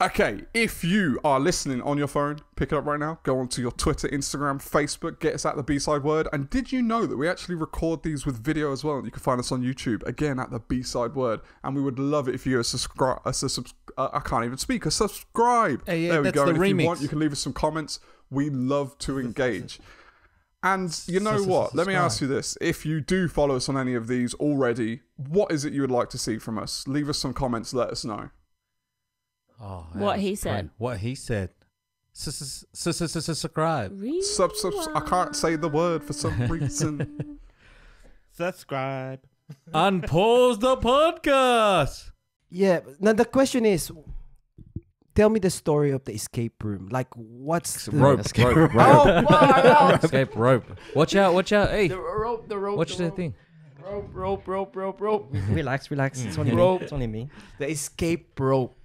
Okay, if you are listening on your phone, pick it up right now. Go onto your Twitter, Instagram, Facebook, get us at the B side word. And did you know that we actually record these with video as well? You can find us on YouTube again at the B side word. And we would love it if you subscribe. Us subs- uh, I can't even speak. A subscribe. Hey, yeah, there we that's go. the and if you want, you can leave us some comments. We love to engage. And you know what? Let me ask you this. If you do follow us on any of these already, what is it you would like to see from us? Leave us some comments, let us know. Oh, What he said. What he said. Subscribe. Sub, sub, I can't say the word for some reason. Subscribe. Unpause the podcast. yeah. Now the question is, tell me the story of the escape room. Like, what's the Rope, Escape rope, rope. rope. Oh, wow, Escape rope. Watch out, watch out. Hey, the rope, the rope, watch the the rope, thing. rope, rope, rope, rope, rope. relax, relax. It's only me. Rope. It's only me. The escape rope.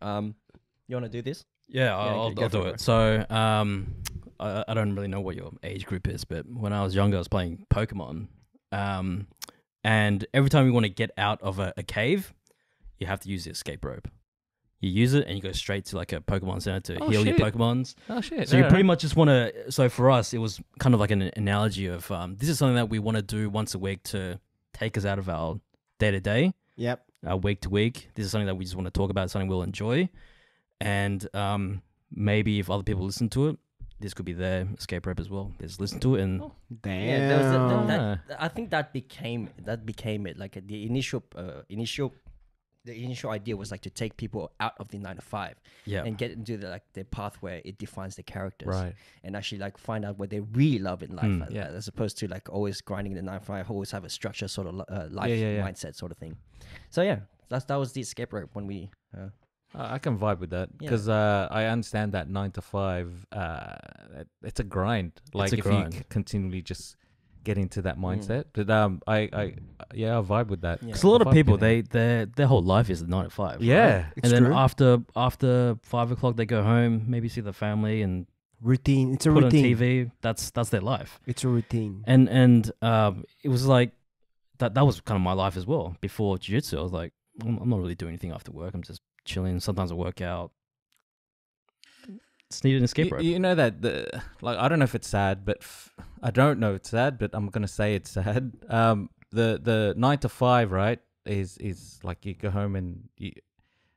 Um, you wanna do this? Yeah, I'll, I'll, I'll do it, it. So, um, I, I don't really know what your age group is, but when I was younger, I was playing Pokemon. Um, and every time you want to get out of a, a cave, you have to use the escape rope. You use it and you go straight to like a Pokemon center to Oh, heal shit. your Pokemons. Oh shit. So you alright. pretty much just want to. So for us, it was kind of like an analogy of um, this is something that we want to do once a week to take us out of our day to day Yep. uh, week to week. This is something that we just want to talk about, something we'll enjoy, and um, maybe if other people listen to it, this could be their escape rope as well. They just listen to it, and Damn. Yeah, there was a, Damn. that, that, I think that became that became it. Like the initial uh, initial the initial idea was like to take people out of the nine to five yeah, and get into the like the path where it defines the characters Right. and actually like find out what they really love in life Mm. Yeah. as opposed to like always grinding the nine to five always have a structure sort of uh, life yeah, yeah. mindset sort of thing so yeah that's that was the escape rope when we uh, I can vibe with that Yeah. because uh, I understand that nine to five. Uh, it- it's a grind. Like a if grind. c- continually just get into that Mm. mindset. But um, I, I, yeah, I vibe with that. Yeah. because a lot of people they their their whole life is nine to five. right? Yeah, It's and then true. after after five o'clock they go home, maybe see the family and routine. It's a put routine. on TV. That's that's their life. It's a routine. And and um, it was like that. That was kind of my life as well. Before jiu-jitsu, I was like, I'm, I'm not really doing anything after work. I'm just chilling. Sometimes I work out. Just needed an escape you, rope. you know that the like I don't know if it's sad, but f- I don't know it's sad, but I'm gonna say it's sad. Um, the the nine to five right is is like you go home and you,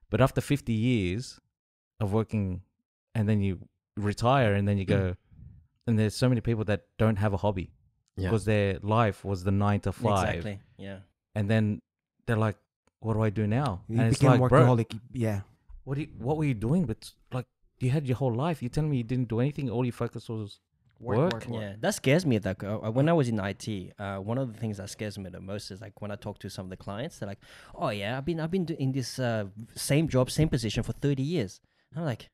but after 50 years of working, and then you retire and then you go, and there's so many people that don't have a hobby, Yeah. because their life was the nine to five, Exactly. Yeah. and then they're like, "What do I do now?" You and it's became like, bro, workaholic. Yeah. what do you, what were you doing? But like, you had your whole life. You telling me you didn't do anything? All you focus was work. Yeah, that scares me. Like uh, when I was in IT, uh, one of the things that scares me the most is like when I talk to some of the clients. They're like, "Oh yeah, I've been I've been doing this uh, same job, same position for thirty years." And I'm like,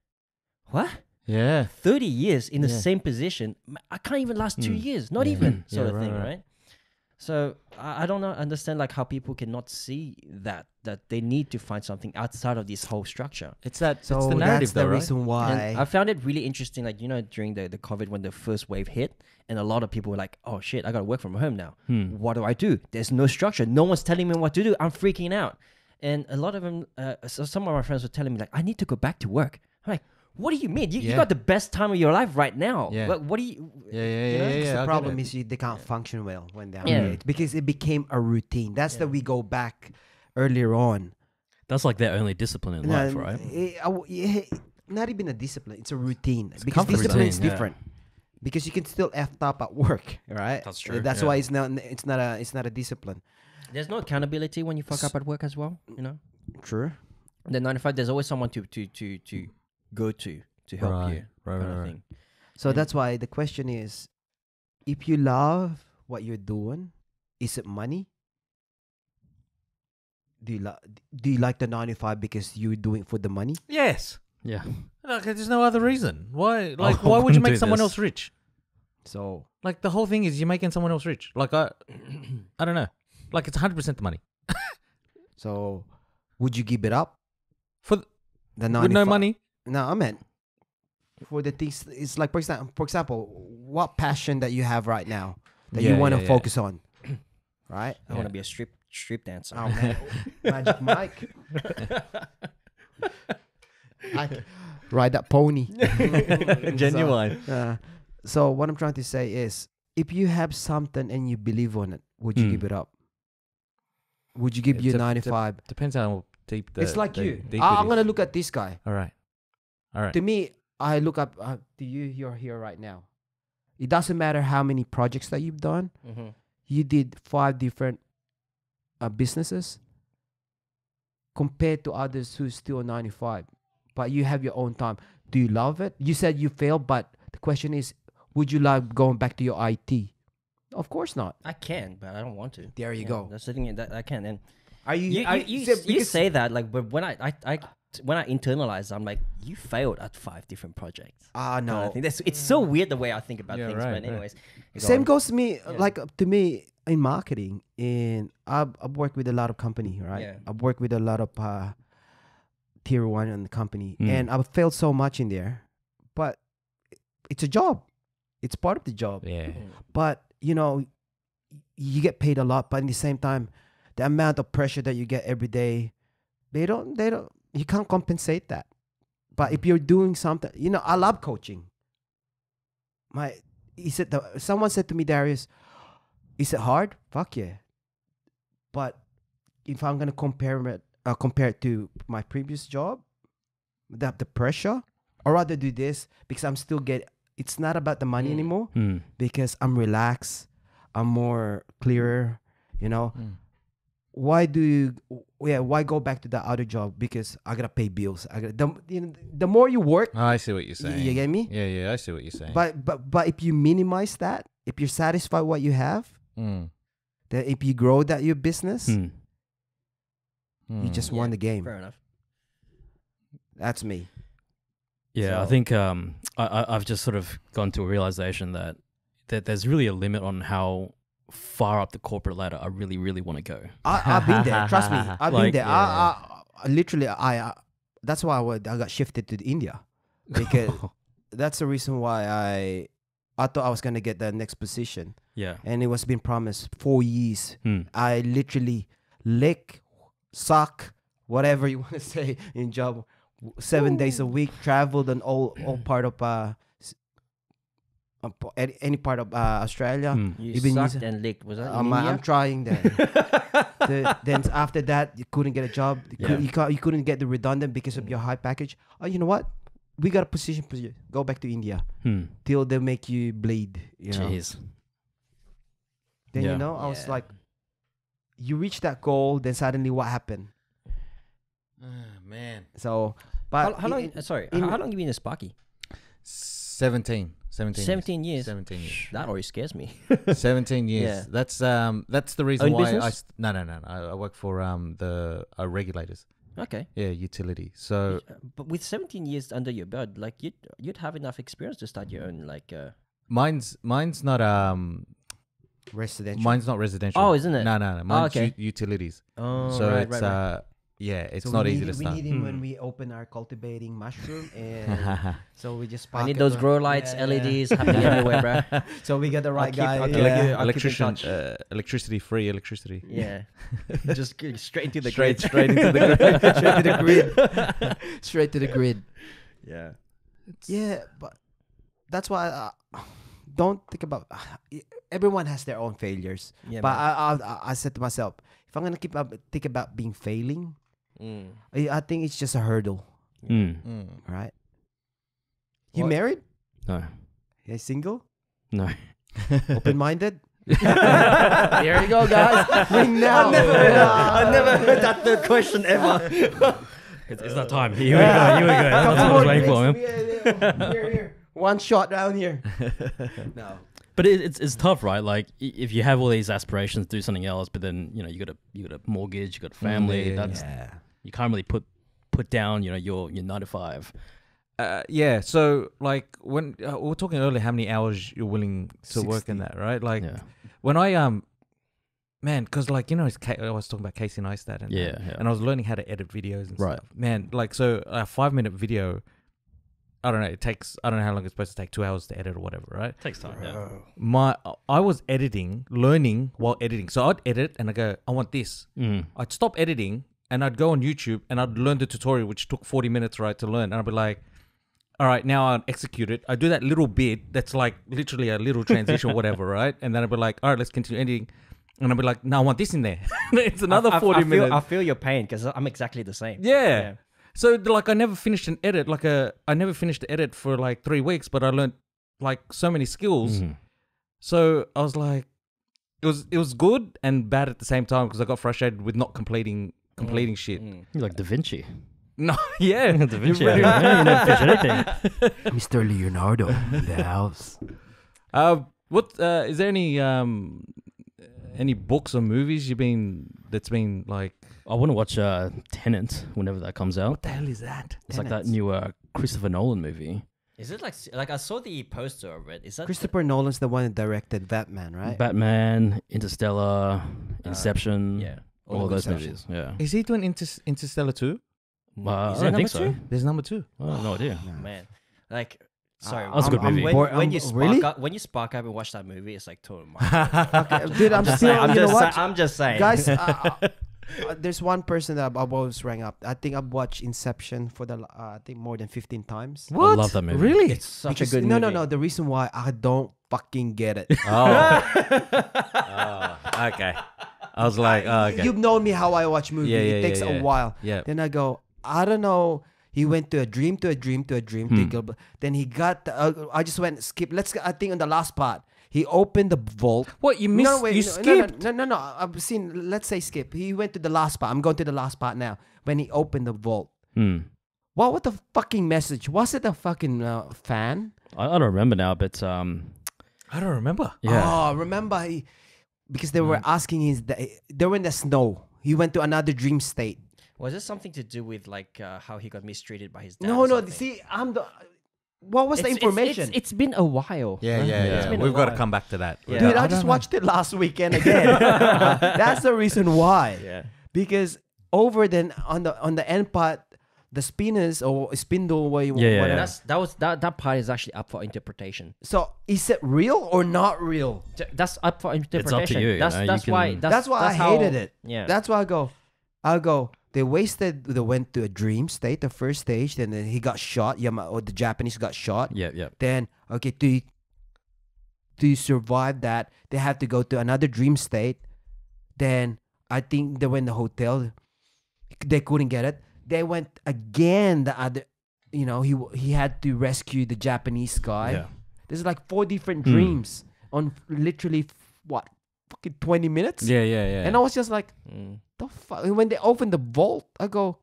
"What? Yeah. Thirty years in the Yeah. same position? I can't even last two Mm. years. Not Yeah. even Yeah, sort of right, thing, right. right?" So I, I don't know, understand like how people cannot see that that they need to find something outside of this whole structure. It's that. So it's the narrative, that's the right? reason why. And I found it really interesting, like you know, during the the COVID when the first wave hit, and a lot of people were like, "Oh shit, I gotta work from home now. Hmm. What do I do? There's no structure. No one's telling me what to do. I'm freaking out." And a lot of them, uh, so some of my friends were telling me like, "I need to go back to work." I'm like, "What do you mean? You, you got the best time of your life right now. Yeah. What, what do you?" Yeah, yeah, you know? yeah. Yeah, the get problem is you, they can't function well when they're Yeah. underage because it became a routine. That's that Yeah. we go back earlier on. That's like their only discipline in life, right? eh, I w- yeah, not even a discipline. It's a routine because comfort discipline is routine, yeah. different. Because you can still f up at work, right? That's true, That's yeah. why it's not. It's not a. It's not a discipline. There's no accountability when you fuck up at work as well. You know, True. the nine to five, there's always someone to to to to go to to help Right, you. right, kind right, of right. thing. So Yeah. that's why the question is, if you love what you're doing, is it money? Do you like do you like the 95 because you're doing it for the money? Yes. Yeah. Like, there's no other reason. Why? Like, I why would you make someone this. else rich? So Like, the whole thing is you're making someone else rich. Like, I, I don't know. Like, it's 100 percent the money so would you give it up? for th- The 95? with no money. No, I meant for the things. It's like for example, for example, what passion that you have right now that you want to yeah, yeah. focus on, right? I want to be a strip strip dancer. Oh man, Magic Mike. I ride that pony. Genuine. So, uh, so what I'm trying to say is, if you have something and you believe on it, would you Hmm. give it up? Would you give It you dep- 95? Depends on how deep the. it's like the- you. deep I- it I'm gonna look at this guy. All right. All right. To me, I look up uh, to you. You're here right now. It doesn't matter how many projects that you've done. mm-hmm. You did five different uh, businesses compared to others who's still 95. But you have your own time. Do you love it? You said you failed, but the question is, would you like going back to your IT? Of course not. I can, but I don't want to. There you Yeah, go. That's the thing that I can. And Are you? you, are- you, you, you say that like, but when I, I, I when I internalize, I'm like, you failed at five different projects. Ah kind of no. thing. That's it's so weird the way I think about Yeah, things. right, but anyways, you go Same on. goes to me. Yeah. Like uh, to me in marketing, and I've, I've worked with a lot of company, right? Yeah. I've worked with a lot of uh, tier one in the company, Mm. and I've failed so much in there. But it's a job. It's part of the job. Yeah. Mm. But you know, you get paid a lot, but in the same time, the amount of pressure that you get every day, they don't. They don't. You can't compensate that. But if you're doing something, you know, I love coaching. My, he said, the, someone said to me, Darius, is it hard? Fuck yeah. But if I'm gonna compare it, uh, compare it to my previous job, that the pressure, or rather do this because I'm still get. It's not about the money Mm. anymore Hmm. because I'm relaxed, I'm more clearer, you know. Mm. Why do you yeah, why go back to the other job because I got to pay bills. I gotta the you know, the more you work, Oh, I see what you're saying. you get me? Yeah, yeah, I see what you're saying. But but but if you minimize that, if you're satisfied what you have, Mm. then if you grow that your business, Hmm. you Mm. just won the game. Fair enough. That's me. Yeah, I think um, I, I, I've just sort of gone to a realization that, that there's really a limit on how far up the corporate ladder I really, really want to go. I, I've been there. Trust me, I've been Like, there. I, I, I literally, I, I that's why I, would- I got shifted to India because that's the reason why I, I thought I was gonna get the next position, yeah. and it was been promised four years. Hmm. I literally lick, suck, whatever you want to say in job, w- seven days a week, traveled on all all part of uh, s- any, any part of uh, Australia. Hmm. You You've been sucked using- and licked. Was that in Um, I'm trying then. the, then after that, you couldn't get a job. You, Yeah. could, you, can't, you couldn't get the redundant because of your high package. Oh, you know what? We got a position for you. Go back to India Hmm. till they make you bleed. You know. Jeez. Then Yeah. you know, I was like, you reach that goal, then suddenly what happened? Ah, man. So, but How, how long? it- uh, sorry, in- how, how long have you been a Sparky? 17. 17 17 years. 17 years. That already scares me. 17 years. Yeah. That's um that's the reason Own why I business? st- no no no no. I, I work for um the uh, regulators. okay. Yeah, utility. So Uh, But with 17 years under your belt, like you'd you'd have enough experience to start your own like. Uh, mine's mine's not um residential. mine's not residential. Oh, isn't it? No no no. Mine's okay. u- utilities. oh, so right, it's right, right. uh yeah, it's So not easy need, to We start. need him when Hmm. we open our cultivating mushroom, and so we just. I need those grow lights, Yeah, yeah. LEDs happening everywhere, bro. So we get the right keep- guy. I'll keep- yeah. I'll keep- I'll keep in electrician touch. uh, electricity free electricity. Yeah, just straight into the straight grid. straight into the grid. straight to the grid. straight to the grid. Yeah. Yeah, but that's why uh, don't think about. everyone has their own failures, Yeah, but. I, I I said to myself, if I'm gonna keep up think about being failing, Mm. I, I think it's just a hurdle, Mm. Mm. right? You What? married? No, You single? no. Open minded? there you go, guys. Ring now. I never, heard, I never heard that third question ever. It's, it's that time. Here we go. Here we go. That's what I was waiting for, man. Here, here. One shot down here. no. But it, it's it's tough, right? Like i- if you have all these aspirations, do something else, but then you know you got a you got a mortgage, you got a family. yeah, that's Yeah. You can't really put put down, you know, your your nine to five. Uh, yeah, so like when uh, we are talking earlier, how many hours you're willing to work in that, right? Like Yeah, when I um, man, because like you know, it's Ca- I was talking about Casey Neistat and yeah, yeah. and I was learning how to edit videos and Right. stuff. Man, like so a five minute video, I don't know, it takes I don't know how long it's supposed to take, two hours to edit or whatever, right? It takes time. Yeah. My I was editing, learning while editing. So I'd edit and I go, I want this. Mm. I'd stop editing and I'd go on YouTube and I'd learn the tutorial, which took 40 minutes, right, to learn. And I'd be like, all right, now I'll execute it. I do that little bit that's like literally a little transition or whatever, right? And then I'd be like, all right, let's continue editing. And I'd be like, no, I want this in there. it's another I, I- 40 I feel, minutes. I feel your pain because I'm exactly the same. yeah. So like I never finished an edit. Like a I never finished the edit for like three weeks, but I learned like so many skills. Mhm. So I was like, it was it was good and bad at the same time because I got frustrated with not completing completing shit. You're like Da Vinci. No, yeah, da Vinci. yeah, you never finish anything. Mr. Leonardo in the house. Uh, what uh, is there any um any books or movies you've been that's been like? I want to watch uh, Tenet whenever that comes out. What the hell is that? It's like that new uh, Christopher Nolan movie. Is it like like I saw the poster of it? Is that Christopher Nolan's the one that directed Batman, right? Batman, Interstellar, Inception. Yeah. All those Inception. movies. Yeah. Is he doing Inter- Interstellar too? Uh, Is I there don't think number so. There's number two. I have no idea. Man, like. Sorry, Uh, That was a good movie. When, bored- when I'm- you spark really? up, when you spark up and watch that movie, it's like total. mind. Okay, dude, I'm just still. saying, I'm you just know what, saying- I'm just saying, guys? Uh, uh, uh, there's one person that I've, I've always rang up. I think I've watched Inception for the uh, I think more than 15 times. What? love that movie. Really? it's such Because- a good no, movie. no, no. No. The reason why I don't fucking get it. Oh. oh. Okay. I was like, oh, okay. You've known me how I watch movies. Yeah, yeah, it takes yeah, yeah. a while. yeah. Then I go, I don't know. He went to a dream, to a dream, to a dream. To Hmm. a gl- then he got. The, uh, I just went skip. Let's. I think on the last part, he opened the vault. What you missed? no, wait, you no, no, skipped. No, no, no, no. I've seen. Let's say skip. He went to the last part. I'm going to the last part now. When he opened the vault, Hmm. what was the fucking message? Was it a fucking uh, fan? I, I don't remember now, but um, I don't remember. yeah. Oh, remember he, because they were asking his. They were in the snow. He went to another dream state. Was this something to do with like uh, how he got mistreated by his dad? No, no. See, I'm the. What was the It's- it's- information? It's, it's been a while. Yeah, yeah, Yeah. yeah. It's been a We've got to come back to that. Yeah. Dude, I, I just don't watched it last weekend again. That's the reason why. Yeah. Because over then on the on the end part, the spinners or spindle, what you Yeah, yeah, yeah. That's that was that that part is actually up for interpretation. So is it real or not real? J- That's up for up to interpretation. you, you That's know, you that's why. can- That's, That's, why I how- hated it. Yeah. That's why I go. I go. They wasted. They went to a dream state, the first stage. Then he got shot. Yama or the Japanese got shot. yeah, yeah. Then okay, to to survive that, they have to go to another dream state. Then I think they went to the hotel. They couldn't get it. They went again. The other, you know, he he had to rescue the Japanese guy. Yeah. There's like four different Hmm. dreams on literally what fucking twenty minutes. Yeah, yeah, yeah. And I was just like, Mm. the fuck. When they opened the vault, I go,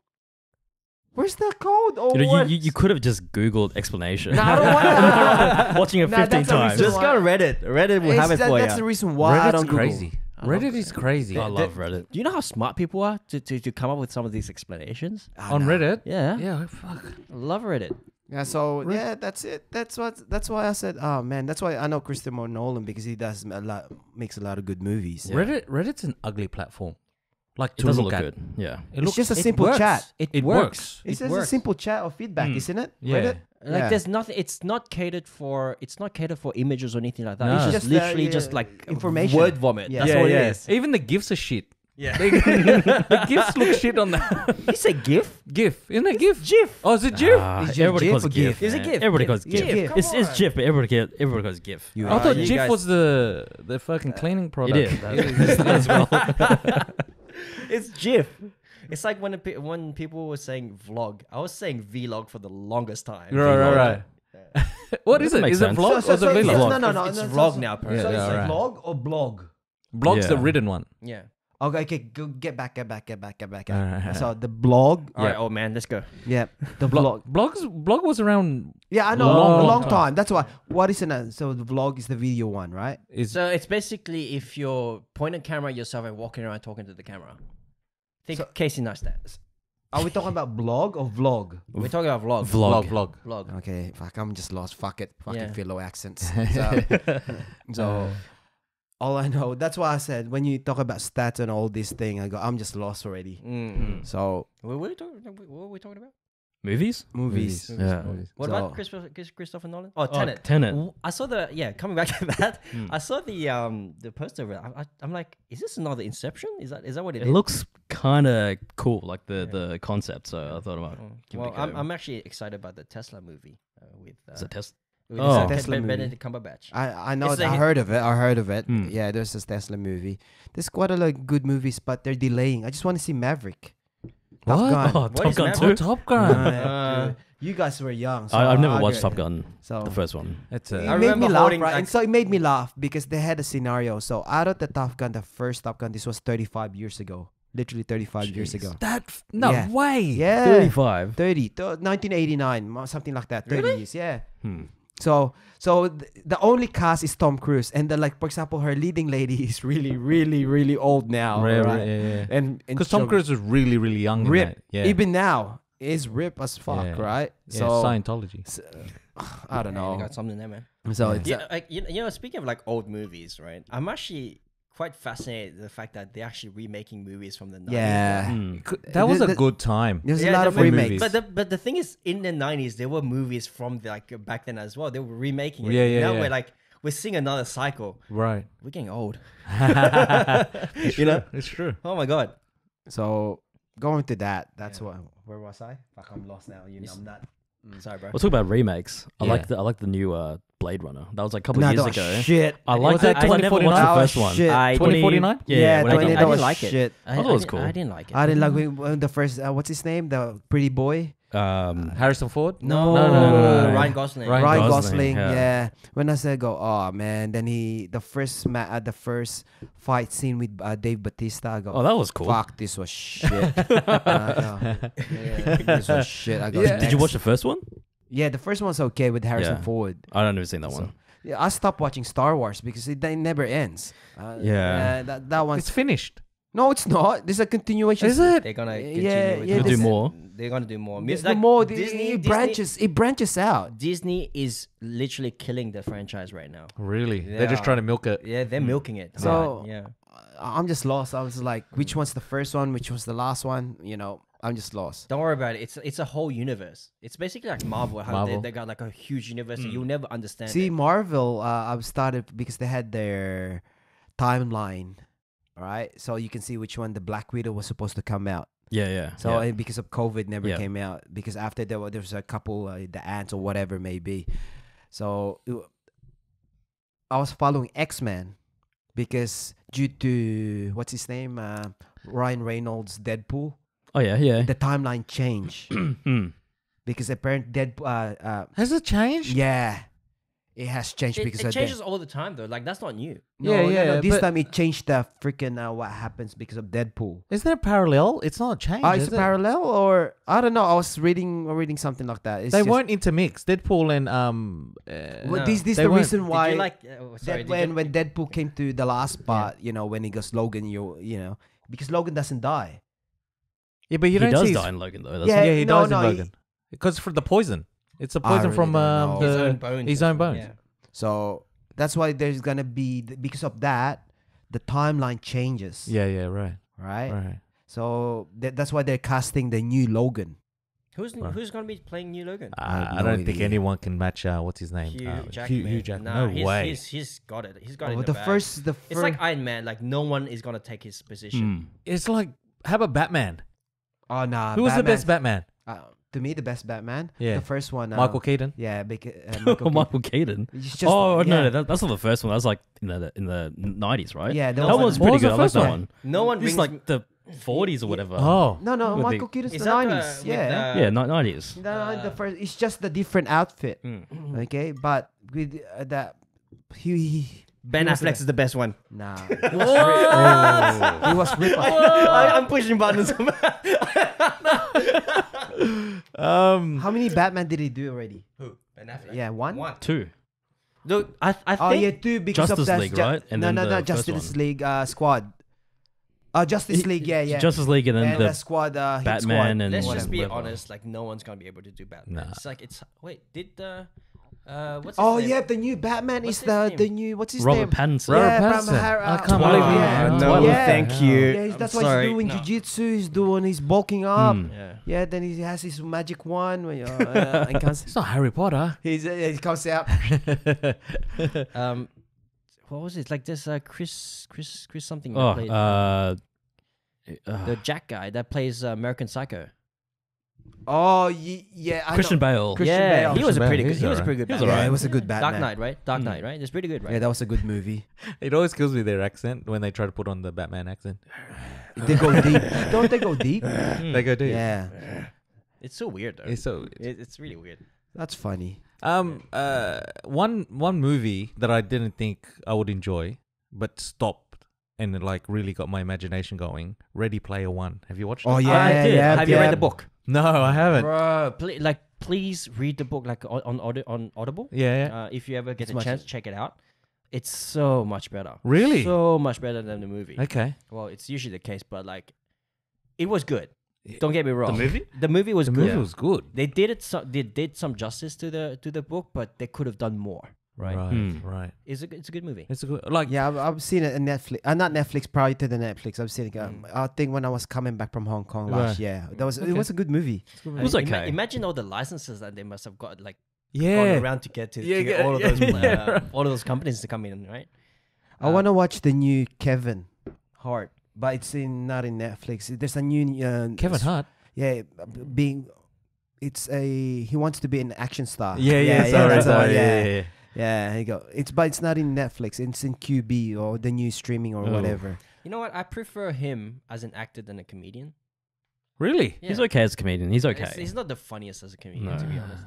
"Where's the code?" Or You, know, you, you, you could have just Googled explanation. No, I don't wanna- Watching it Nah, 15 that's times. reason Just go on Reddit. Reddit will It's have it that- for that's you. the reason why I don't Google. crazy. I love Reddit is crazy. I love Reddit. Do you know how smart people are to, to, to come up with some of these explanations? I On know. Reddit? Yeah. Yeah, fuck. I love Reddit. Yeah, so Re- yeah, that's it. That's what. That's why I said, oh man, that's why I know Christopher Nolan because he does a lot, makes a lot of good movies. Yeah. Reddit Reddit's an ugly platform. Like It to doesn't look, look at. good. Yeah. It It's looks just a It simple works. chat. It, It works. works. It's It just a works. simple chat or feedback, Mm. isn't it? Yeah. Reddit. Like Yeah. there's nothing. It's not catered for. It's not catered for images or anything like that. No. It's It's just, just, uh, literally yeah, just like information. word vomit. Yeah. That's yeah, what yeah. it is. Even the gifs are shit. Yeah. the gifs look shit on that you say GIF? GIF. Isn't it GIF? GIF. Oh, is it GIF? Ah, Is it everybody GIF calls GIF? GIF. Is it. GIF? Everybody GIF. calls it GIF. GIF. It's, Come it's. GIF, but everybody, get- everybody calls GIF. You I are- thought you GIF guys- was the the fucking cleaning product. is. It is. as well. It's GIF. It's like when the pe- when people were saying vlog. I was saying vlog for the longest time. Right, right, right. what is That it? it sense. vlog So- or is it so- so- vlog? No, no, no. It's no, vlog so- now, So personally. Yeah, it's right. a vlog or blog? Blog's the written one. Yeah. Okay, okay, go get back, get back, get back, get back. Get Alright. back. So the blog, All right, Yeah. oh man, let's go. yeah, the Blog. blog. Blogs. Blog was around. Yeah, I know, Long a long time. time. That's why. What is it? So the vlog is the video one, right? Is So it's basically if you're pointing a camera at yourself and walking around talking to the camera. Think So- Casey Neistat. Are we talking about blog or vlog? We're talking about vlog. vlog. Vlog. Vlog. Vlog. Okay, fuck, I'm just lost. Fuck it, fucking Yeah. philo accents. So, so all I know, that's why I said when you talk about stats and all this thing, I go, I'm just lost already. Mm. So What were we talking? What were we talking about? Movies? movies. Yeah. What So- about Christopher, Chris- Christopher Nolan? Oh, Oh, Tenet. Tenet. W- I saw the yeah. Coming back to that, Mm. I saw the um the poster. of it. I, I, I'm like, is this another Inception? Is that is that what it It is? looks kind of cool, like the, Yeah. the concept. So I thought about Mm. Well, a I'm. I'm actually excited about the Tesla movie uh, with uh, Is it test? with Oh. uh, Tesla Ben- movie. Benedict Cumberbatch. I I know. It's I like- heard of it. I heard of it. Hmm. Yeah, there's this Tesla movie. There's quite a lot of good movies, but they're delaying. I just want to see Maverick. Top What? Gun. Oh, What Top is Gun Maverick? 2? Oh, Top Gun. Uh, you guys were young. So I, I've never I watched get Top it. Gun, So the first one. It's It a. I made me remember laugh, holding, right? like- and so it made me laugh because they had a scenario. So out of the Top Gun, the first Top Gun, this was 35 years ago. Literally 35 years ago. That f- no Yeah. way. Yeah. 35. 30, th- 1989, mo- something like that. 30 years, yeah. Hmm. So, so th- the only cast is Tom Cruise, and then like for example, her leading lady is really, really, really old now, Right, right? right, yeah, yeah. And Because Tom Cruise is really, really young. in rip, that. Yeah. even now is rip as fuck, Yeah. right? yeah, So Scientology. Uh, I don't Yeah, they got something there, man. So Yeah. it's, Yeah, like you know, you know, speaking of like old movies, right? I'm actually quite fascinated the fact that they're actually remaking movies from the 90s. yeah. Cou- That was the- a good time. There's Yeah, a lot of definitely. remakes. But the but the thing is, in the '90s, there were movies from the, like back then as well. They were remaking it. Yeah, yeah, Now yeah. we're like we're seeing another cycle. Right. We're getting old. It's You know? true, it's true. Oh my god. So going to that, that's Yeah. what. Where was I? Fuck, I'm lost now. You know, I'm not. Sorry, bro. Let's talk about remakes. I Yeah. like the I like the new uh, Blade Runner. That was like a couple No, years that was ago. shit. I like that I never watched the first one. shit. I 2049? Yeah, Yeah, I 20, got- I didn't was like it. shit. I, thought it was didn't- cool. I didn't like it. I didn't like when- when the first. Uh, what's his name? The pretty boy. Um, Harrison Ford? No, No, no, no, no, no. Ryan Gosling. Ryan Ryan Gosling, Gosling. yeah. yeah. When I said go, oh man. Then he the first ma- uh, the first fight scene with uh, Dave Batista. I go. oh, that was cool. Fuck, this was shit. uh, no. Yeah, this was shit. I go. Yeah. Did you watch the first one? Yeah, the first one's okay with Harrison Yeah. Ford. I don't never seen that So- one. Yeah, I stopped watching Star Wars because it, it never ends. Uh, Yeah. that that one's It's finished. no, it's not. There's a continuation. Is it? They're gonna continue yeah, with yeah, it. They'll do more. They're gonna do more. There's Like, more. Disney, it Disney- branches. It branches out. Disney is literally killing the franchise right now. Really? They're just trying to milk it. Yeah, they're milking it. So- hard, yeah, I- I'm just lost. I was like, which one's the first one? Which was the last one? You know, I'm just lost. don't worry about it. It's it's a whole universe. It's basically like Marvel. How Marvel. They, they got like a huge universe. and You'll never understand. See, it. Marvel. Uh, I've started because they had their timeline, right? So you can see which one the Black Widow was supposed to come out. Yeah, yeah. So yeah. and because of COVID, never Yeah. came out because after there was there was a couple, uh, the ants or whatever it may be. So it, I was following X Men because due to what's his name, uh, Ryan Reynolds, Deadpool, oh yeah, yeah. the timeline change Hmm. because apparently Deadpool, uh, uh, Has it changed? yeah, it has changed It, because it of changes that. all the time though. Like that's not new. No, Yeah, no, yeah, no, This but- time it changed the freaking uh, what happens because of Deadpool. Isn't it parallel? It's not a change. Oh, it's is a it? parallel, or I don't know. I was reading or reading something like that. It's They just- weren't intermixed. Deadpool and um. Uh, Well, No. this this They the weren't. reason Did why you like? Uh, sorry, that did when you, when Deadpool came to the last part, you know, when he goes Logan, you you know, because Logan doesn't die. Yeah, but you he don't does see. his- die in Logan though. That's Yeah, yeah, he no, dies no, in he- Logan because for the poison. It's a I poison really from um, know. the his own bones. his own bones. Yeah. So that's why there's gonna be because of that, the timeline changes. Yeah, yeah, right, Right. right. So that, that's why they're casting the new Logan. Who's Right. who's gonna be playing new Logan? I have I no don't think idea. anyone can match. Uh, what's his name? Hugh uh, Jackman. Hugh, Hugh Jackman. Nah, no he's, way. He's, he's got it. He's got it. Oh, in the the, bag. first, the It's like Iron Man. Like no one is gonna take his position. Mm. It's like how about Batman? Oh nah. Who was the Batman- best Batman? Uh, to me, the best Batman. Yeah. The first one. Uh, Michael Keaton. Yeah, because uh, Michael. Michael, Keaton. Keaton. It's just, oh no, yeah. no, that, that's not the first one. That was like in the in the nineties, right? Yeah, No, that one- was What pretty was the good. I like first that one? one. No one It's brings like the forties or whatever. Oh, No, no, With the- Michael Keaton's Is the that the- nineties. with Yeah. the- yeah, nineties. No, the first. It's just the different outfit. Mm. Okay, but with uh, that, he, he Ben He was Affleck is the best one. nah. He was, rip- oh, he was rip- I, I'm pushing buttons. um, How many Batman did he do already? Who? Ben Affleck. Yeah, one. One. Two. Look, I, I think. Oh yeah, two because Justice of that. League, Ju- right? And no, then no, no, first Justice one. League uh, squad. Uh, Justice League, yeah, yeah. Justice League and then and the the squad, uh, Hit Batman squad. and Let's whatever. just be whatever. honest. Like no one's gonna be able to do Batman. Nah. It's like it's. Wait, did the. Uh, what's his Oh name? yeah, the new Batman What's is his the name? the new what's his Robert name? Pattinson. Robert yeah, Pattinson. Bram Har- I uh, can't Twilight, believe yeah. it. no, Twilight. yeah. thank you. Yeah, he's- that's I'm why sorry. he's doing No. jujitsu. He's doing, he's bulking up. Hmm. Yeah. Yeah, then he has his magic wand. When, uh, uh, he comes, it's not Harry Potter. he's, uh, he comes out. Um, what was it? Like this, uh, Chris, Chris, Chris something. that Oh, played- uh, uh, the Jack guy that plays uh, American Psycho. Oh ye- yeah, I Christian know. Bale. Christian yeah, Bale. he was a Christian pretty Bale, good. he's He was a alright. pretty good. He was Batman. Yeah, it was a good Batman. Dark Knight, right? Dark Mm. Knight, right? It's pretty good, right? Yeah, that was a good movie. It always kills me their accent when they try to put on the Batman accent. They go deep. Don't they go deep? They go, dude. Yeah, It's so weird though. It's so. It- it's really weird. that's funny. Um. Uh. One. One movie that I didn't think I would enjoy, but stopped and it, like really got my imagination going. Ready Player One. Have you watched? Oh it? yeah, I did. yeah. Have you yeah. read the book, No, I haven't. bro? Pl- like, please read the book, like on on, Audi- on Audible. Yeah. yeah. Uh, if you ever get It's a chance, check it out. It's so much better. Really? So much better than the movie. okay. Well, it's usually the case, but like, it was good. Don't get me wrong. The movie? The movie was The good. movie was good. They did it. So, they did some justice to the to the book, but they could have done more. Right? Right. Hmm. Right. It's a it's a good movie. It's a good. Like. Yeah, I've, I've seen it in Netflix. Uh, not Netflix. Prior to the Netflix, I've seen it. Um, I think when I was coming back from Hong Kong last Right. year, that was Okay. it was a good movie. I It was mean, ima- okay. imagine all the licenses that they must have got, like gone Yeah. around to get to, Yeah, to get yeah, all of those yeah, uh, all of those companies to come in, right? I Uh, want to watch the new Kevin Hart, but it's in not in Netflix. There's a new uh, Kevin Hart. Yeah, being it's a he wants to be an action star. Yeah. Yeah. yeah, sorry, that's the one, sorry, yeah. yeah. Yeah, here you go. It's but it's not in Netflix. It's in Quibi or the new streaming or Oh. whatever. You know what? I prefer him as an actor than a comedian. Really? He's okay as a comedian. He's It's- okay. He's not the funniest as a comedian, to be honest.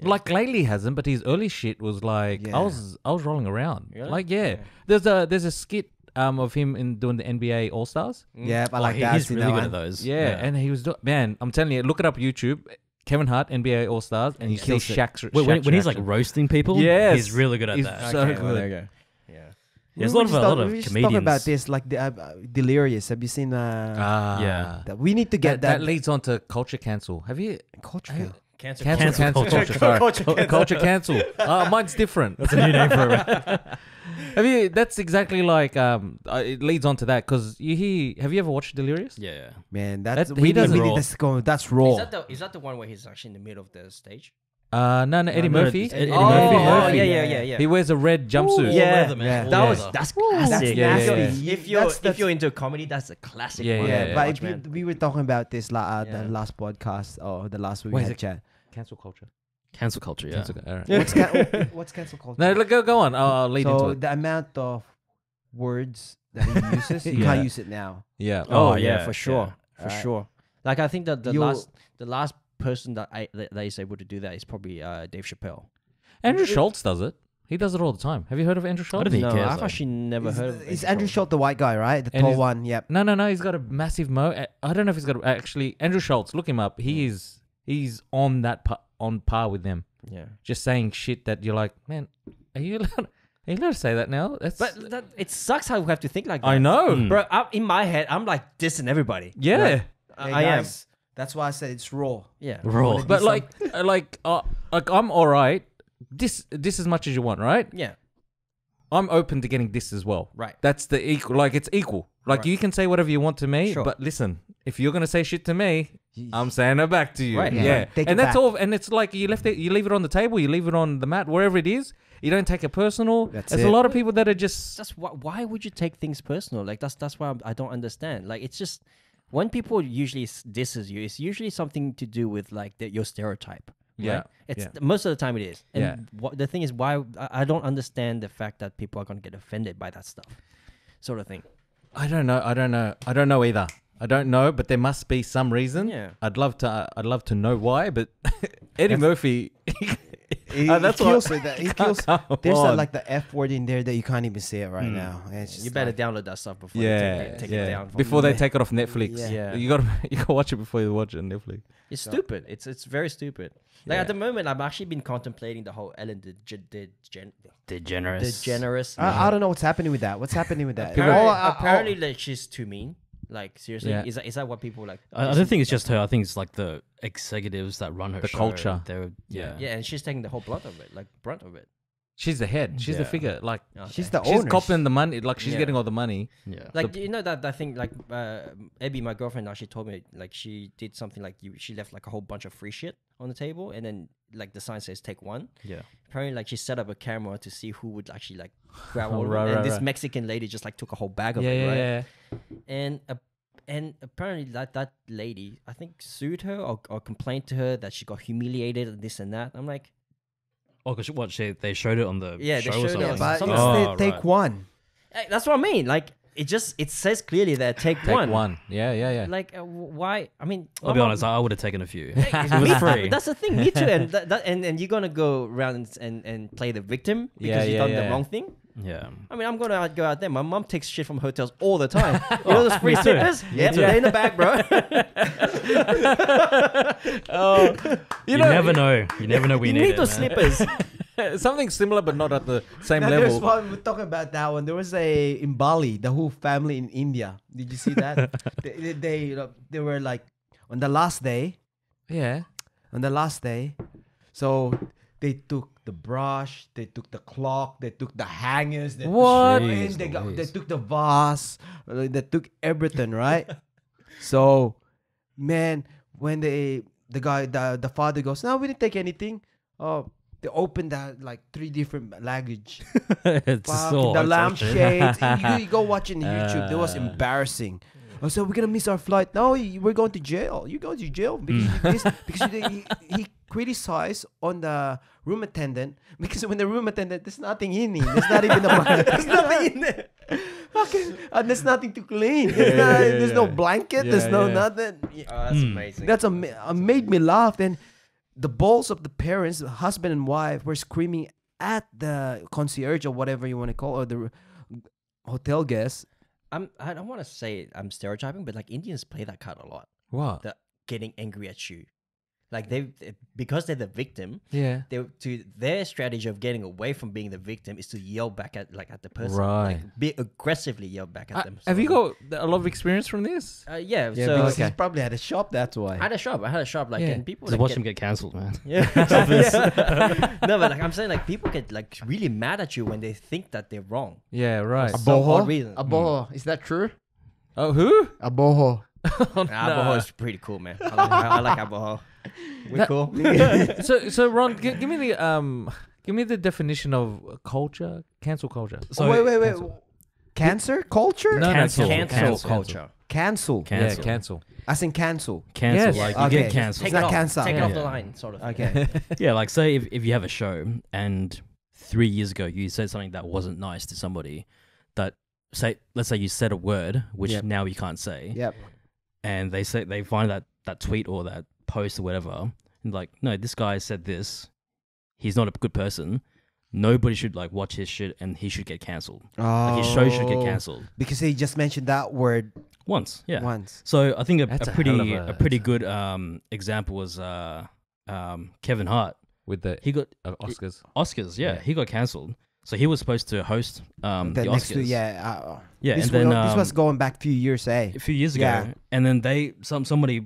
Yeah. Like lately he hasn't, but his early shit was like Yeah. I was I was rolling around. Really? Like yeah. There's a there's a skit um of him in doing the NBA All Stars. Mm. Yeah, I Oh, like he- that. He's really that good at one. those. Yeah, and he was do- man. I'm telling you, look it up YouTube. Kevin Hart NBA All Stars, and you see kills it. Shaq's. When, when, when he's like reaction. roasting people, Yes. he's really good at He's that. so Okay, good. well, there you go. Yeah. There's a lot of just a lot of we were just talking about comedians. this, like the, uh, Delirious. Have you seen? Uh, ah, Yeah. that? We need to get that, that. leads on to culture cancel. Have you culture. Have you- kill. Cancer, cancel culture. cancel culture. culture? Sorry, culture, culture cancel. Uh, mine's different. That's a new name for it. Have you? That's exactly like um. Uh, it leads on to that because you hear. Have you ever watched Delirious? yeah. Man, that's That- we he need, does we raw. need this going. That's raw. Is that the is that the one where he's actually in the middle of the stage? Uh, no, no, Eddie no, Murphy. it's Eddie oh, Murphy. Oh, yeah, yeah, yeah, yeah. He wears a red jumpsuit. Yeah. leather, man. Yeah. That was leather. that's That's classic. Yeah, nasty. yeah, yeah. If you're That's- if that's- you're into comedy, that's a classic Yeah, one. yeah, yeah, to but watch, if you, we were talking about this la- uh, Yeah. the last podcast or the last week Wait, we is had it- chat. Cancel culture. Cancel culture, yeah. Cancel, all right. What's ca- what's cancel culture? No, look, go go on. I'll, I'll lead into so it. the amount of words that he uses, you Yeah. can't use it now. Yeah. Oh, Oh, yeah, yeah, for sure, for Alright. sure. Like I think that the You'll- last the last person that I that, that is able to do that is probably uh, Dave Chappelle. Andrew Schulz does it. He does it all the time. Have you heard of Andrew Schulz? I don't think no, he cares, I've though. actually never Is, heard of. is Andrew Schulz the white guy, right? The And tall he's- one. Yep. No, no, no. He's got a massive mo. uh, I don't know if he's got a, actually Andrew Schulz. Look him up. He is he's on that pa- on par with them. Yeah, Just saying shit that you're like, man, are you allowed? Are you allowed to say that now? That's but that, it sucks how we have to think like that. I know, Mm. bro. I, in my head, I'm like dissing everybody. Yeah, Right? Hey, I am. That's why I said it's raw. Yeah. Raw. but like, uh, like, uh, like I'm all right. This, this as much as you want, right? Yeah. I'm open to getting this as well. Right. That's the equal. Like it's equal. Like Right. you can say whatever you want to me, Sure. but listen, if you're gonna say shit to me, I'm saying it back to you. Right. Yeah. Yeah. Take and that's back. all. And it's like you left it. You leave it on the table. You leave it on the mat, wherever it is. You don't take it personal. That's There's it. a lot of people that are just. That's why. Why would you take things personal? Like that's that's why I'm, I don't understand. Like it's just when people usually s- disses you, it's usually something to do with like the, your stereotype. Yeah. It's yeah. most of the time it is. And Yeah. what, the thing is, why I, I don't understand the fact that people are gonna get offended by that stuff, sort of thing. I don't know. I don't know. I don't know either. I don't know, but there must be some reason. Yeah. I'd love to. Uh, I'd love to know why. But Eddie Murphy. He, Uh, that's he what- kills it. That, he kills. There's that, like the F word in there that you can't even say it right Mm. now. It's just You better like- download that stuff before yeah, they take, it, take yeah. it down. from- before they take it off Netflix. Yeah. Yeah. You gotta you gotta watch it before you watch it on Netflix. It's stupid. It's it's very stupid. Like Yeah. at the moment, I've actually been contemplating the whole Ellen DeGen- DeGen- Degenerous. DeGeneres. I, I don't know what's happening with that. What's happening with that? Apparently, All I- all- apparently like, she's too mean. Like seriously, Yeah. is that is that what people like? I, I don't think it's just her. I think it's like the executives that run her The show. culture. They're yeah. Yeah, and she's taking the whole brunt of it, like brunt of it. She's the head. She's the Yeah. figure. Like she's the she's owner. copping the money. Like she's Yeah. getting all the money. Yeah. Like you know that that thing like uh, Abby, my girlfriend, actually told me like she did something like you. She left like a whole bunch of free shit on the table, and then like the sign says take one. Yeah. Apparently, like she set up a camera to see who would actually like grab all of it. right, and right, this right. Mexican lady just like took a whole bag of Yeah, it, yeah, right? yeah. and uh, and apparently that that lady I think sued her or, or complained to her that she got humiliated and this and that. I'm like, Oh, because what? She, they showed it on the Yeah, they showed or it something. on but Something- instead, Oh, take right. one. hey, that's what I mean. Like it just it says clearly that take, Take one. one. Yeah, yeah, yeah. Like uh, w- why? I mean, I'll my be mom- honest. I would have taken a few. Hey, it me was too. free. That's the thing. Me too. And that, that, and and you're gonna go around and and, and play the victim because Yeah, you've yeah, done yeah. the wrong thing. Yeah. I mean, I'm gonna go out there. My mom takes shit from hotels all the time. You know those oh, free me too. slippers? Yeah, they're in the bag, bro. oh, You, never know. You never know. We you need, need those man. slippers. something similar, but not at the same Now, there's level. one we're talking about that one. There was a in Bali, the whole family in India. Did you see that? they, they, they you know, they were like on the last day. Yeah. On the last day, so they took the brush, they took the clock, they took the hangers, they What? took, Jeez they, got, they took the vase, uh, they took everything, right? so, man, when they the guy the the father goes, no, we didn't take anything. Oh, they opened that like three different luggage. it's Fucking so the hard to lampshades. you, you go watch it on YouTube. That was Uh. embarrassing. I said, we're gonna miss our flight. No, we're going to jail. You're going to jail because you Mm. because you, he, he criticized on the room attendant because when the room attendant, there's nothing in it. There's not even a blanket. There's nothing in there. Fucking, and there's nothing to clean. There's, Yeah, not- yeah, there's no yeah. blanket. there's no yeah. nothing. Yeah. Oh, that's Hmm. amazing. That's a uh, made me laugh. And the balls of the parents, the husband and wife, were screaming at the concierge or whatever you want to call or the hotel guest. I'm. I don't want to say I'm stereotyping, but like Indians play that card a lot. What? The getting angry at you, like they because they're the victim. Yeah. They to their strategy of getting away from being the victim is to yell back at like at the person, Right. Like, be aggressively yell back at Uh, them. have you got a lot of experience from this? Uh, yeah. Yeah, so because okay. he's probably at a shop. That's why. I had a shop. I had a shop. Like Yeah. and people Just like, watch get- them get cancelled, man. Yeah. Yeah. no, but like I'm saying, like people get like really mad at you when they think that they're wrong. Yeah, right. For some odd reason. Aboho. Is that true? Oh, who? Aboho. Aboho is pretty cool, man. I like, I like Aboho. We That- cool. so, so Ron, gi- give me the um, give me the definition of culture, cancel culture. oh, wait, wait, wait. Cancer? Culture? No, no, Cancel. Cancel, Cancel. culture. Cancel. Cancel. Yeah, cancel. As in cancel. Cancel. Yes. Like you Okay. get cancelled. Take not it off. cancel. Take it Yeah. off the line, sort of. thing. Okay. Yeah, like say if, if you have a show and three years ago you said something that wasn't nice to somebody, that say let's say you said a word which Yep. now you can't say, yep. And they say they find that that tweet or that post or whatever, and like no, this guy said this, he's not a good person. nobody should like watch his shit and he should get cancelled. Oh, Like his show should get cancelled because he just mentioned that word once. Yeah. once. So I think a, a a pretty a, a- pretty good um example was uh um Kevin Hart. with the He got uh, Oscars. Oscars. Yeah, Yeah. he got cancelled. So he was supposed to host um the the next Oscars. to, yeah, uh, yeah, this, and then was, this um, was going back a few years, eh? a few years ago, Yeah. and then they some somebody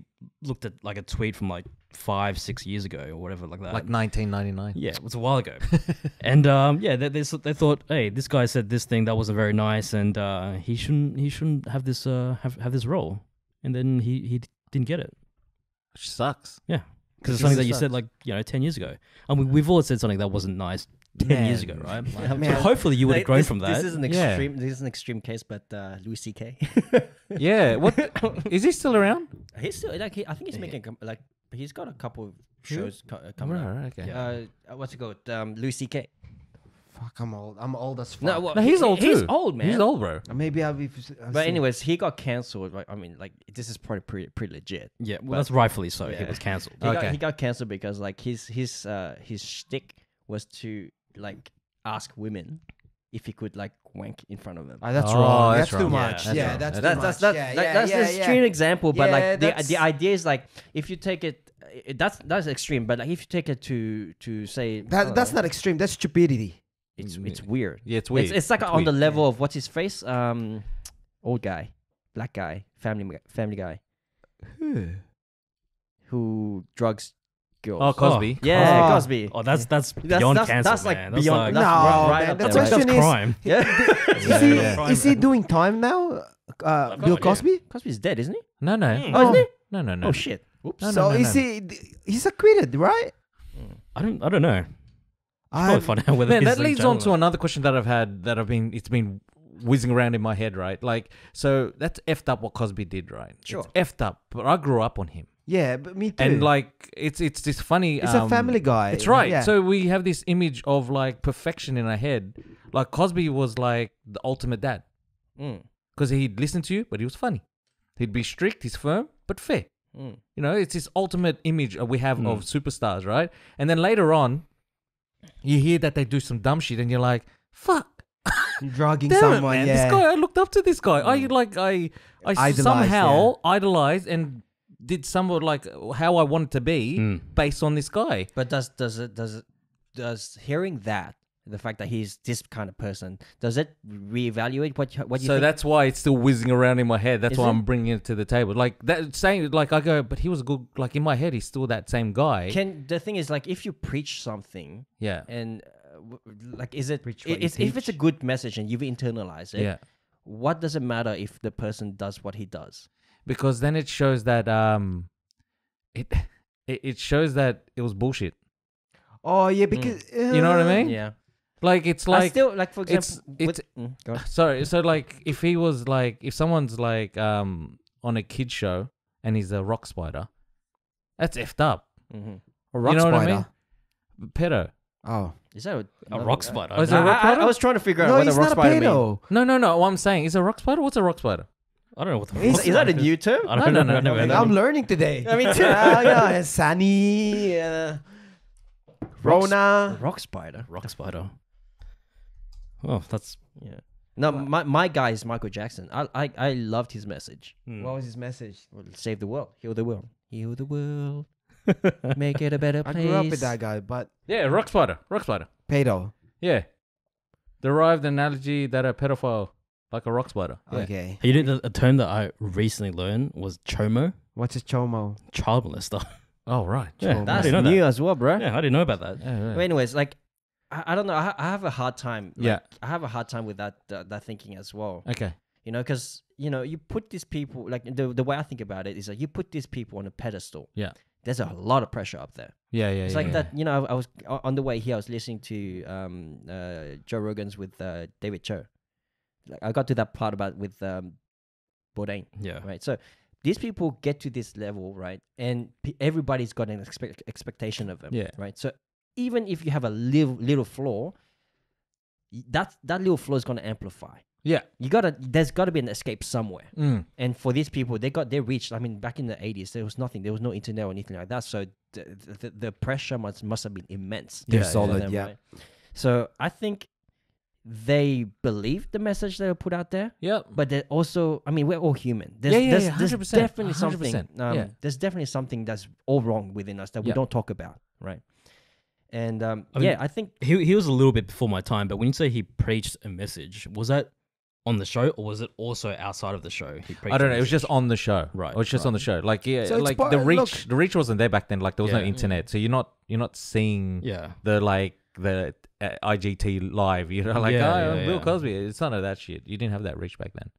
looked at like a tweet from like five six years ago or whatever like that. Like 1999. yeah, it was a while ago, and um, yeah, they, they they thought, hey, this guy said this thing that wasn't very nice, and uh, he shouldn't he shouldn't have this uh have, have this role, and then he he d- didn't get it Which sucks. Yeah, because it's something that you said like you know ten years ago, and we, we've all said something that wasn't nice ten years ago, right? Yeah, So man. hopefully you would have Like, grown this, from that. This is an Yeah. extreme. This is an extreme case, but uh, Louis C.K. Yeah. What is he still around? he's still like he, I think he's making com- like he's got a couple of shows co- uh, coming Right, up. right, okay. Uh, what's it called? Um, Louis C.K. Fuck, I'm old. I'm old as fuck. No, well, No, he's he- old He's old, man. He's old, bro. Maybe I'll be. I'll But see. anyways, he got cancelled. Like I mean, like this is probably pretty pretty legit. yeah, well, that's rightfully so. He was cancelled. He got Okay. he got cancelled because like his his uh his shtick was to like ask women if he could like wank in front of them. Ah, that's Oh, wrong. that's That's, too wrong. much. Yeah, Yeah, that's that's, too That's much. that's that, yeah, that- yeah, that's yeah, an yeah. extreme example, but Yeah, like the the idea is like if you take it, it that's that's extreme. But like if you take it to to say That, that's know, not extreme. That's stupidity. it's Mm, it's weird. Yeah, it's weird. It's, it's like on the weird. level of what's his face, um, old guy, black guy, family family guy who drugs girls. Oh, Cosby. yeah, Oh. Cosby. Oh, that's that's That's- beyond that's- cancel, that's like man. That's beyond- like, that's No, right- right man, up the there. that's, question that's is- crime. yeah, Is he yeah. is he doing time now? Uh, Bill no idea. Cosby. Cosby's dead, isn't he? No, no. Mm. Oh, isn't he? No, no, no. Oh shit. Oops. No, so no, is no. he? He's acquitted, right? I don't I don't know. I find out whether Man, that leads on to another question that I've had that I've been it's been whizzing around in my head, right? Like, so that's effed up what Cosby did, right? Sure. It's effed up, but I grew up on him, yeah, but me too. and like, it's it's this funny. it's um, a family guy. It's right. Yeah. So we have this image of like perfection in our head. Like Cosby was like the ultimate dad Mm, because he'd listen to you, but he was funny. He'd be strict, he's firm, but fair. mm. You know, it's this ultimate image uh, we have Mm. of superstars, right? And then later on, you hear that they do some dumb shit, and you're like, "Fuck, drugging damn someone. it, man! yeah. This guy, I looked up to this guy. I like, I, I Idolized, somehow idolized and did some of like how I wanted to be Mm. based on this guy. But does does it does it does hearing that the fact that he's this kind of person does it reevaluate what you, what you so think? that's why it's still whizzing around in my head. That's Is why it? I'm bringing it to the table. Like that saying, like I go, but he was a good. Like in my head, he's still that same guy. can the thing is like if you preach something yeah, and uh, like is it Preach i- what you it's, if it's a good message and you've internalized it yeah. what does it matter if the person does what he does Because then it shows that um, it it, it shows that it was bullshit. Oh yeah, because You know what I uh, mean? yeah Like it's like I like still like for it's- example it's- with, mm, sorry. So like if he was like if someone's like um on a kid show and he's a rock spider, that's effed up. Mhm. A rock you know spider. what I mean? Pedo. Oh is that a, A rock uh, spider. Oh, is it a I, rock I- I spider? was trying to figure out no, what a rock not spider means. pedo. No, no, no. What I'm saying is a rock spider. What's a rock spider? I don't know what the Is- fuck Is that a is. new term? I don't No, know. no, I've no, never no, heard I'm learning today. I mean, too. Ah, yeah, Sunny, uh, Rona. rock spider. Rock spider. Oh, that's Yeah. No, my, my guy is Michael Jackson. I I, I loved his message. hmm. What was his message? Well, save the world, heal the world, heal the world, make it a better I place. grew up with that guy, but Yeah, rock spider. Rock spider. pedo. Yeah. Derived analogy that a pedophile like a rock spider. Yeah. Okay. You know, the- a term that I recently learned was chomo, What's a chomo? child molester. Oh right. Yeah, Chomo. That's didn't new that. as well, bro. Yeah, I didn't know about that. Yeah, yeah. But anyways, like I, I don't know. I, I have a hard time. like, Yeah. I have a hard time with that uh, that thinking as well. Okay. You know, because you know, you put these people like the the way I think about it is that you put these people on a pedestal. Yeah. There's a lot of pressure up there. Yeah, yeah. It's yeah, like yeah. that. You know, I, I was on the way here. I was listening to um uh Joe Rogan's with uh, David Choe. Like I got to that part about with um Bourdain, Yeah. right? So these people get to this level, right? And p- everybody's got an expect- expectation of them, Yeah. right? So even if you have a little little flaw, that that little flaw is going to amplify. Yeah. You gotta. There's got to be an escape somewhere. Mm. And for these people, they got they reached. I mean, back in the '80s, there was nothing. There was no internet or anything like that. So the the, the pressure must must have been immense. They're for solid, them, yeah. right? So I think they believe the message they were put out there, Yep. but they also, I mean, we're all human. There's, Yeah, yeah, there's, yeah, there's 100%, definitely something. 100%, Um, yeah. There's definitely something that's all wrong within us that we Yeah. don't talk about, right? And um, I mean, yeah, I think He he was a little bit before my time, but when you say he preached a message, was that on the show or was it also outside of the show? He preached I don't know. It was just on the show. Right, It was just on the show. Like yeah, So like the reach. look- the reach wasn't there back then. Like there was no Yeah. internet, so you're not you're not seeing yeah. the like the uh, IGT live. You know, like Yeah, oh, yeah, Bill yeah. Cosby. It's none of that shit. You didn't have that reach back then.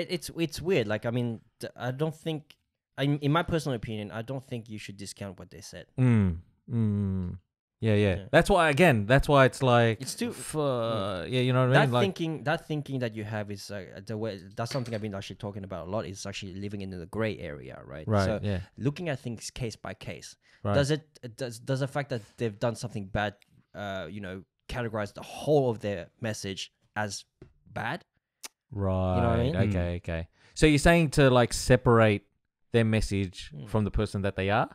it, it's it's weird. Like I mean, I don't think, I, in my personal opinion, I don't think you should discount what they said. Mm. Mm. Yeah, yeah, Yeah. That's why again. That's why it's like It's too- For, yeah, you know what I that mean. Like thinking that thinking that you have is uh, the way that's something I've been actually talking about a lot is actually living in the gray area right right. so yeah. looking at things case by case Right. does it does does the fact that they've done something bad uh you know categorize the whole of their message as bad Right. what I mean? Okay. Okay. So you're saying to like separate their message Mm. from the person that they are?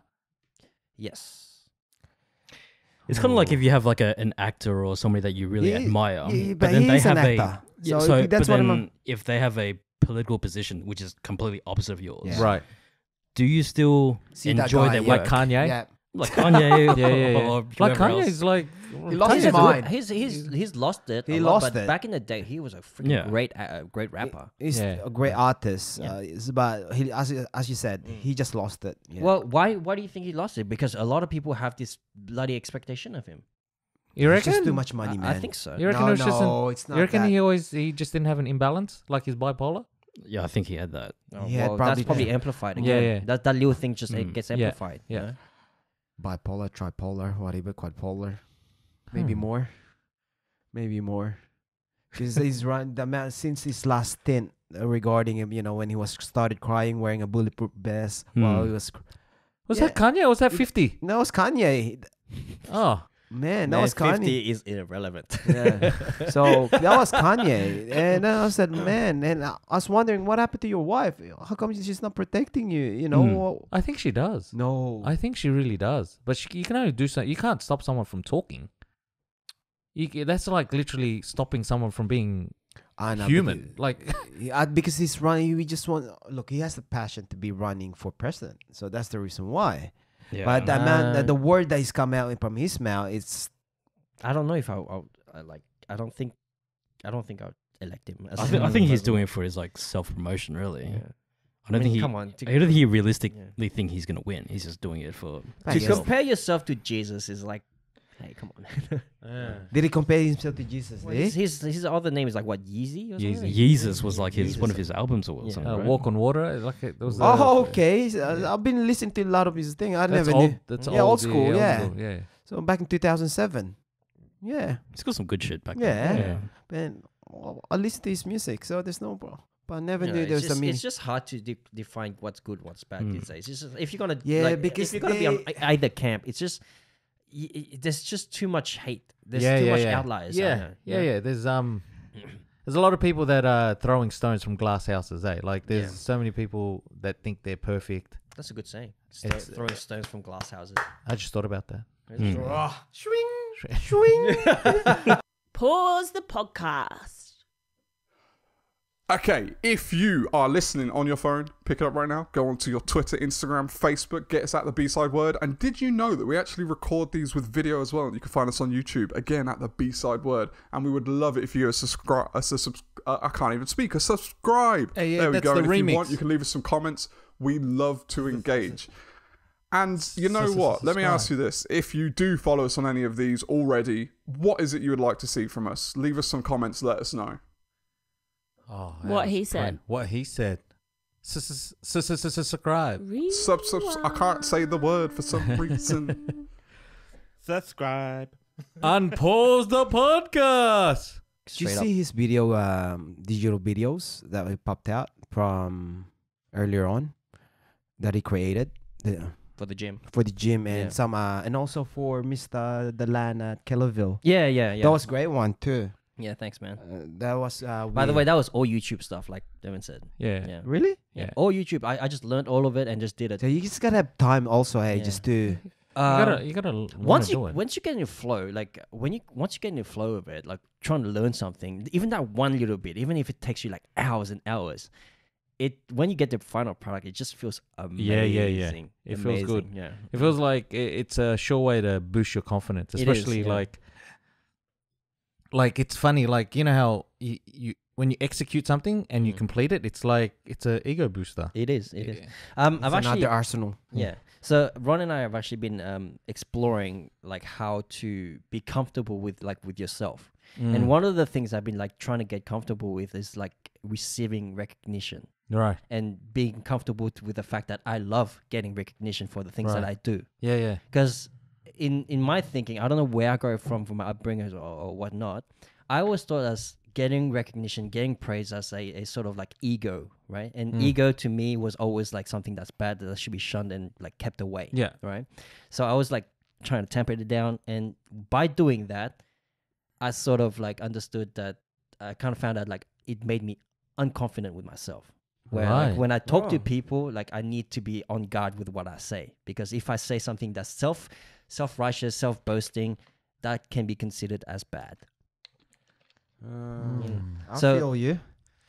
yes It's kind of like if you have like a, an actor or somebody that you really He- admire, Yeah, but, then he they is an have a actor. Yeah, so, so, that's but what then I'm. if they have a political position which is completely opposite of yours, Yeah. Right. do you still See that enjoy guy, their yeah. work? Like Kanye. Yeah, like Kanye, Yeah, yeah, yeah. or Like whoever else? Kanye's like He lost he's, his a mind. he's he's he's lost it He a lot, lost but it. back in the day he was a freaking Yeah. great uh, great rapper he's Yeah. a great artist. Yeah. Uh, it's about he, as you- as you said, he just lost it. Yeah. well why why do you think he lost it because a lot of people have this bloody expectation of him You It's reckon? just too much money, man. I think so You reckon no, it was just an- it's not. You reckon that. he always he just didn't have an imbalance, like he's bipolar? Yeah, I think he had that. Oh, He had well, probably that's probably that. amplified Yeah, again. yeah. That that little thing just Mm. gets Yeah, amplified. you yeah. know? Bipolar, tripolar, whatever, quadpolar, maybe Hmm. more, maybe more. Because he's run the man since his last stint uh, regarding him. You know when he was started crying, wearing a bulletproof vest while Hmm. he was. Was Yeah. that Kanye or was that fifty? No, it's Kanye. Oh, Man, that Man, was Kanye. 50 is irrelevant. Yeah. so that was Kanye, and then I said, "Man," and I I was wondering what happened to your wife. How come she's not protecting you? You know? Mm. I think she does. No. I think she really does. But she, you can only do so. You can't stop someone from talking. You, that's like literally stopping someone from being I know, human. because- Like, Yeah, because he's running. We just want look. He has the passion to be running for president, so that's the reason why. Yeah. But the man, the, Man. the word that is come out from his mouth, it's I don't know if I, I, I like. I don't think. I don't think I'd elect him. As I, a thi- I think he's doing it for his like self promotion, really. Yeah. I don't I mean, think he. come on. To, I don't think he realistically think he's gonna win. He's just doing it for. To guess. compare yourself to Jesus is like, hey, come on. Did he compare himself to Jesus? What did is he? his his other name is like what Yeezy or something. Jesus was like his one of his albums or Yeah. something. uh, right? walk on water. Like it was. Oh, okay. So, uh, I've been listening to a lot of his thing. I That's never old. knew. That's Yeah, old school, old yeah. school, yeah. So back in 2007. Yeah, He's got some good shit back Yeah. then. man. well, I listen to his music, so there's no problem. But I never You knew it's, there was just, a meaning. it's just hard to de- define what's good, what's bad Mm. these days. It's just, if you're gonna, Yeah, like, because if you're gonna be on either camp, it's just y- y- there's just too much hate. There's yeah, too yeah, much yeah. outliers. out Yeah, there, yeah, yeah. There's um, there's a lot of people that are throwing stones from glass houses. Eh, like there's Yeah. so many people that think they're perfect. That's a good saying. Sto- It's- throwing stones from glass houses. I just thought about that. Mm. Pause the podcast. Okay, if you are listening on your phone, pick it up right now. Go onto your Twitter, Instagram, Facebook, get us at the B side word. And did you know that we actually record these with video as well? You can find us on YouTube, again at the B side word. And we would love it if you subscribe. Uh, subs- uh, I can't even speak. A subscribe. Hey, yeah, there we go. the if you want, you can leave us some comments. We love to engage. And you know what? Let me ask you this. If you do follow us on any of these already, what is it you would like to see from us? Leave us some comments, let us know. Oh, What he was said. What he said. Subscribe. Sub, sub, I can't say the word for some reason. Subscribe. Unpause the podcast. Did you see his video, um, digital videos that we popped out from earlier on that he created the, for the gym. for the gym and Yeah. some, uh, and also for Mr. Delan at Kellerville. Yeah, yeah, yeah. That was a great one too. Yeah, thanks, man. Uh, that was. Uh, By the way, that was all YouTube stuff, like Devon said. Yeah. Yeah, really? yeah. Yeah. All YouTube. I, I just learned all of it and just did it. So you just gotta have time also, hey, Yeah. just to. you Uh, gotta, you gotta l- wanna once do you it. once you get in your flow, like when you once you get in the flow of it, like trying to learn something, even that one little bit, even if it takes you like hours and hours, it when you get the final product, it just feels amazing. Yeah, yeah, yeah. It feels good. Yeah. It feels like i- it's a sure way to boost your confidence, It is, especially yeah. like, like it's funny, like you know how you, you when you execute something and you Mm. complete it, it's like it's a ego booster. It is. It is. Yeah. Um, It's I've actually another Arsenal. Yeah. So Ron and I have actually been um, exploring like how to be comfortable with like with yourself. Mm. And one of the things I've been like trying to get comfortable with is like receiving recognition right, and being comfortable t- with the fact that I love getting recognition for the things that Right. I do. yeah, yeah, Because in in my thinking, I don't know where I go from from my upbringing or, or whatnot. I always thought as getting recognition, getting praise as a, a sort of like ego, right? And Mm. ego to me was always like something that's bad that should be shunned and like kept away yeah. right? So I was like trying to temper it down, and by doing that, I sort of like understood that I kind of found out like it made me unconfident with myself. Where like, when I talk to Oh. people, like I need to be on guard with what I say because if I say something that's self self righteous, self boasting, that can be considered as bad. Mm. Hmm. I So- feel you.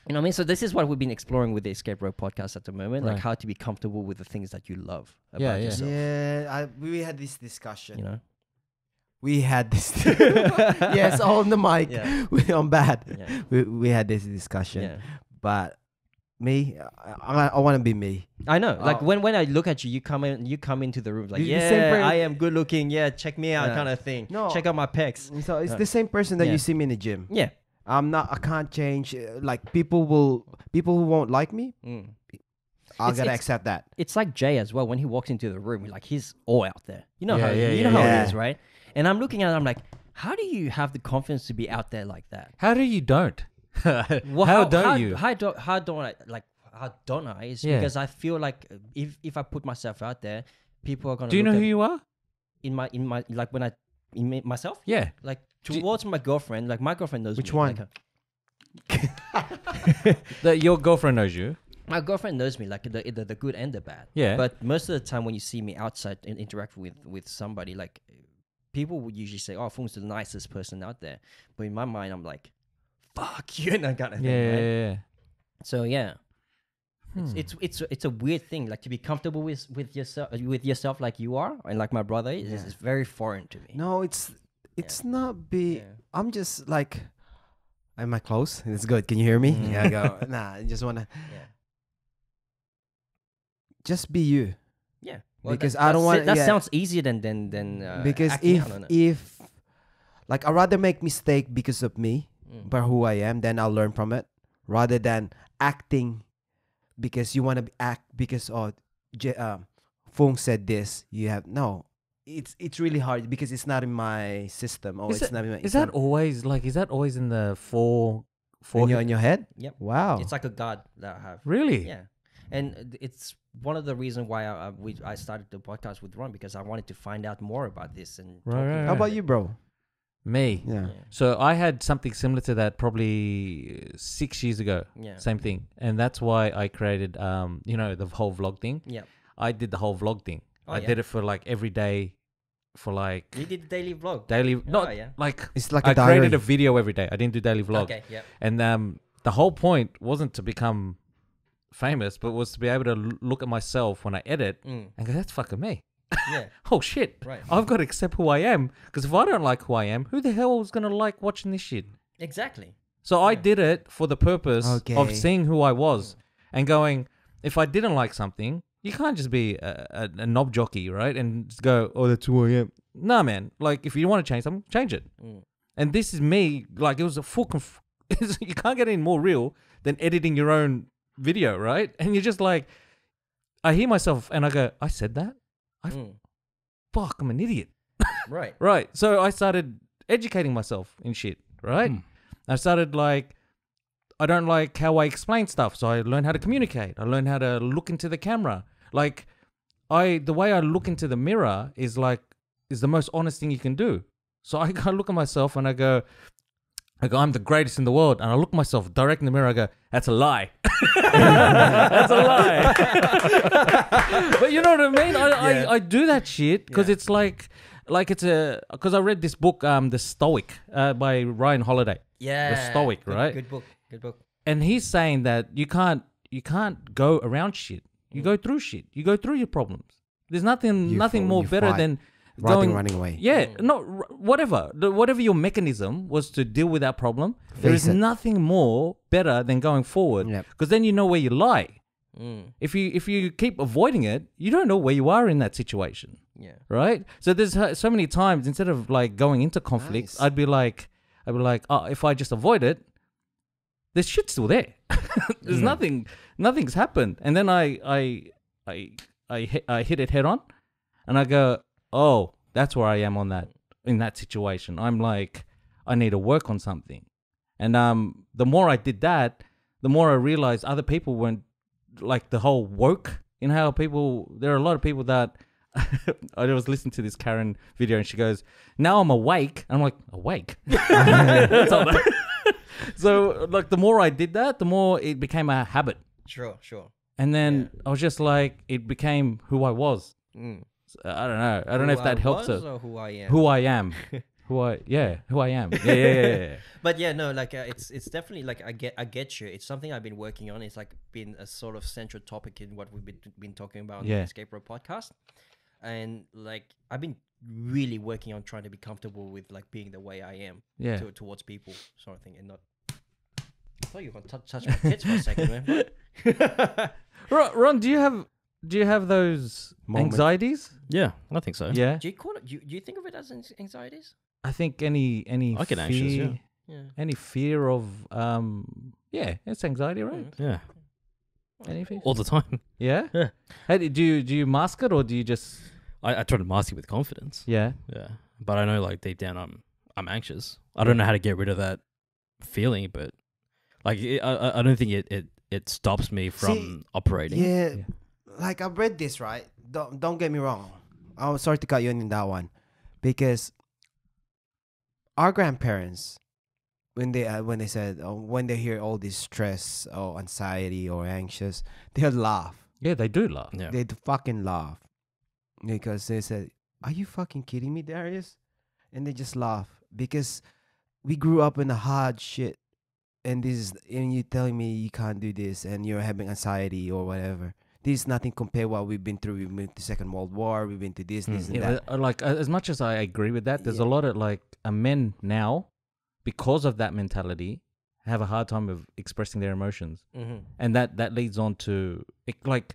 You know what I mean? So this is what we've been exploring with the Escape Rope podcast at the moment, like how to be comfortable with the things that you love about Yeah, yeah. yourself. Yeah, I, we had this discussion. You know? We had this. yes, on the mic. Yeah. We on bad. Yeah. We we had this discussion. Yeah. But me, I, I, I want to be me. I know. Like Oh. when when I look at you, you come in, you come into the room like, You- same yeah, per- I am good looking. Yeah, check me out, Yeah. kind of thing. No. check out my pecs. So it's Uh, the same person that yeah. you see me in the gym. Yeah. I'm not. I can't change. uh, Like people will. People who won't like me. Mm. I gotta accept that. It's like Jay as well. When he walks into the room, like he's all out there. You know Yeah, how yeah, you yeah, know how it is, right? And I'm looking at it, I'm like, how do you have the confidence to be out there like that? How do you don't? Well, how, don't how, you? How don't how don't I like how don't I? Is Yeah. because I feel like uh, if if I put myself out there, people are gonna. do you know who you are? in my in my like when I in me, myself Yeah. like Do towards my girlfriend? Like my girlfriend knows Which me, one? like, uh, That your girlfriend knows you. my girlfriend knows me like the, the the good and the bad. Yeah. But most of the time when you see me outside and interact with with somebody, like people would usually say, "Oh, Phuong's the nicest person out there," but in my mind, I'm like, "Fuck you," and that kind of Yeah, thing. yeah, Right? yeah, yeah. So yeah. It's, Hmm. it's it's it's a weird thing like to be comfortable with with yourself with yourself like you are and like my brother is Yeah. is very foreign to me. No, it's it's not be. Yeah. I'm just like. Am I close? It's good. Can you hear me? Mm. Yeah. I go. Nah. I just wanna Yeah. just be you. Yeah. Because that, I don't want- That yeah. sounds easier than than than uh, because if out on it. if like I rather make mistake because of me, Mm. but who I am, then I'll learn from it, rather than acting because you want to act because oh, J- um, Phuong said this. You have no. It's it's really hard because it's not in my system. Oh, Is it's it- not in my. Is that not- always like? Is that always in the four? Four. in your, in your head? Yep. Wow. It's like a god that I have. really? Yeah. And uh, it's one of the reasons why I, I, we, I started the podcast with Ron because I wanted to find out more about this and Right, talking right, How about you, bro? Me. Yeah. So I had something similar to that probably six years ago. Yeah. Same thing, and that's why I created, um, you know, the whole vlog thing. Yeah. I did the whole vlog thing. Oh, I yeah. did it for like every day, for like You did daily vlog. daily. Not Oh, yeah. like It's like I a diary. I created a video every day. I didn't do daily vlog, Okay. Yeah. and um, the whole point wasn't to become famous, but was to be able to l- look at myself when I edit Mm. and go, "That's fucking me." Yeah. Oh shit! Right. I've got to accept who I am because if I don't like who I am, who the hell is gonna like watching this shit? Exactly. So I did it for the purpose Okay. of seeing who I was and going, if I didn't like something, you can't just be a, a, a knob jockey, right? And just go, oh, that's who I am. Nah, man. Like, if you want to change something, change it. Mm. And this is me. Like, it was a full. Conf- you can't get any more real than editing your own video, right? And you're just like, I hear myself and I go, I said that? I- Mm. Fuck, I'm an idiot. Right. Right. So I started educating myself in shit, right? Hmm. I started like I don't like how I explain stuff, so I learned how to communicate. I learned how to look into the camera. Like I the way I look into the mirror is like is the most honest thing you can do. So I, I look at myself and I go I go, I'm the greatest in the world. And I look myself direct in the mirror, I go, that's a lie. That's a lie. but you know what I mean? I, Yeah. I, I do that shit because Yeah. it's like like it's a because I read this book, um, The Stoic, uh, by Ryan Holiday, Yeah. The Stoic, good, right? Good book. Good book. and he's saying that you can't you can't go around shit. You go through shit. You go through your problems. There's nothing You nothing fo- more you better fight. than Running, going running away. Yeah, no, r- whatever, the, whatever your mechanism was to deal with that problem. there Face is it. nothing more better than going forward Yep. because then you know where you lie. Mm. If you if you keep avoiding it, you don't know where you are in that situation, Yeah. right? So there's so many times instead of like going into conflict, Nice. I'd be like, I'd be like, oh, if I just avoid it, this shit's still there. there's nothing, nothing's happened, and then I I I I hit, I hit it head on, and I go, oh, that's where I am on that in that situation. I'm like, I need to work on something, and um, the more I did that, the more I realized other people weren't like the whole woke. You know how people there are a lot of people that I was listening to this Karen video and she goes, "Now I'm awake." And I'm like, "Awake?" That's so like the more I did that, the more it became a habit, Sure. Sure. and then I was just like, it became who I was. Mm. So, I don't know. I don't know if that I helps was. Or who I am. Who I am. who I yeah. Who I am. Yeah yeah yeah. yeah. But yeah, no, like uh, it's it's definitely like I get I get you. It's something I've been working on. It's like been a sort of central topic in what we've been been talking about on Yeah. the Escape Rope podcast. And like I've been really working on trying to be comfortable with like being the way I am Yeah. to, towards people, sort of thing, and not. I thought you were gonna touch, touch my tits for a second, man. Ron, Ron, do you have do you have those Moment. anxieties? Yeah, I think so. Yeah. do you call it? Do you, do you think of it as anx- anxieties? I think any any I get fear, anxious, yeah. Yeah. any fear of um yeah, it's anxiety, right? Mm. Yeah, Any fear? all the time. Yeah. Yeah. Hey, do you do you mask it or do you just I, I try to mask it with confidence. yeah? Yeah, but I know like deep down I'm I'm anxious. I don't know how to get rid of that feeling, but like it, I I- I don't think it it it stops me from operating. Yeah, Yeah. Like I've read this right. Don't don't get me wrong. I'm sorry to cut you in in that one, because our grandparents, when they uh, when they said uh, when they hear all this stress or anxiety or anxious, they'll laugh. Yeah, they do laugh. Yeah. They'd fucking laugh because they said, "Are you fucking kidding me, Darius?" And they just laugh because we grew up in a hard shit, and this is and you telling me you can't do this and you're having anxiety or whatever. This is nothing compared what we've been through. We've been to Second World War. We've been to this, this, and Hmm. Yeah, that. uh, like uh, as much as I agree with that, there's a lot of like uh, men now, because of that mentality, have a hard time of expressing their emotions, Mm-hmm. and that that leads on to it, like,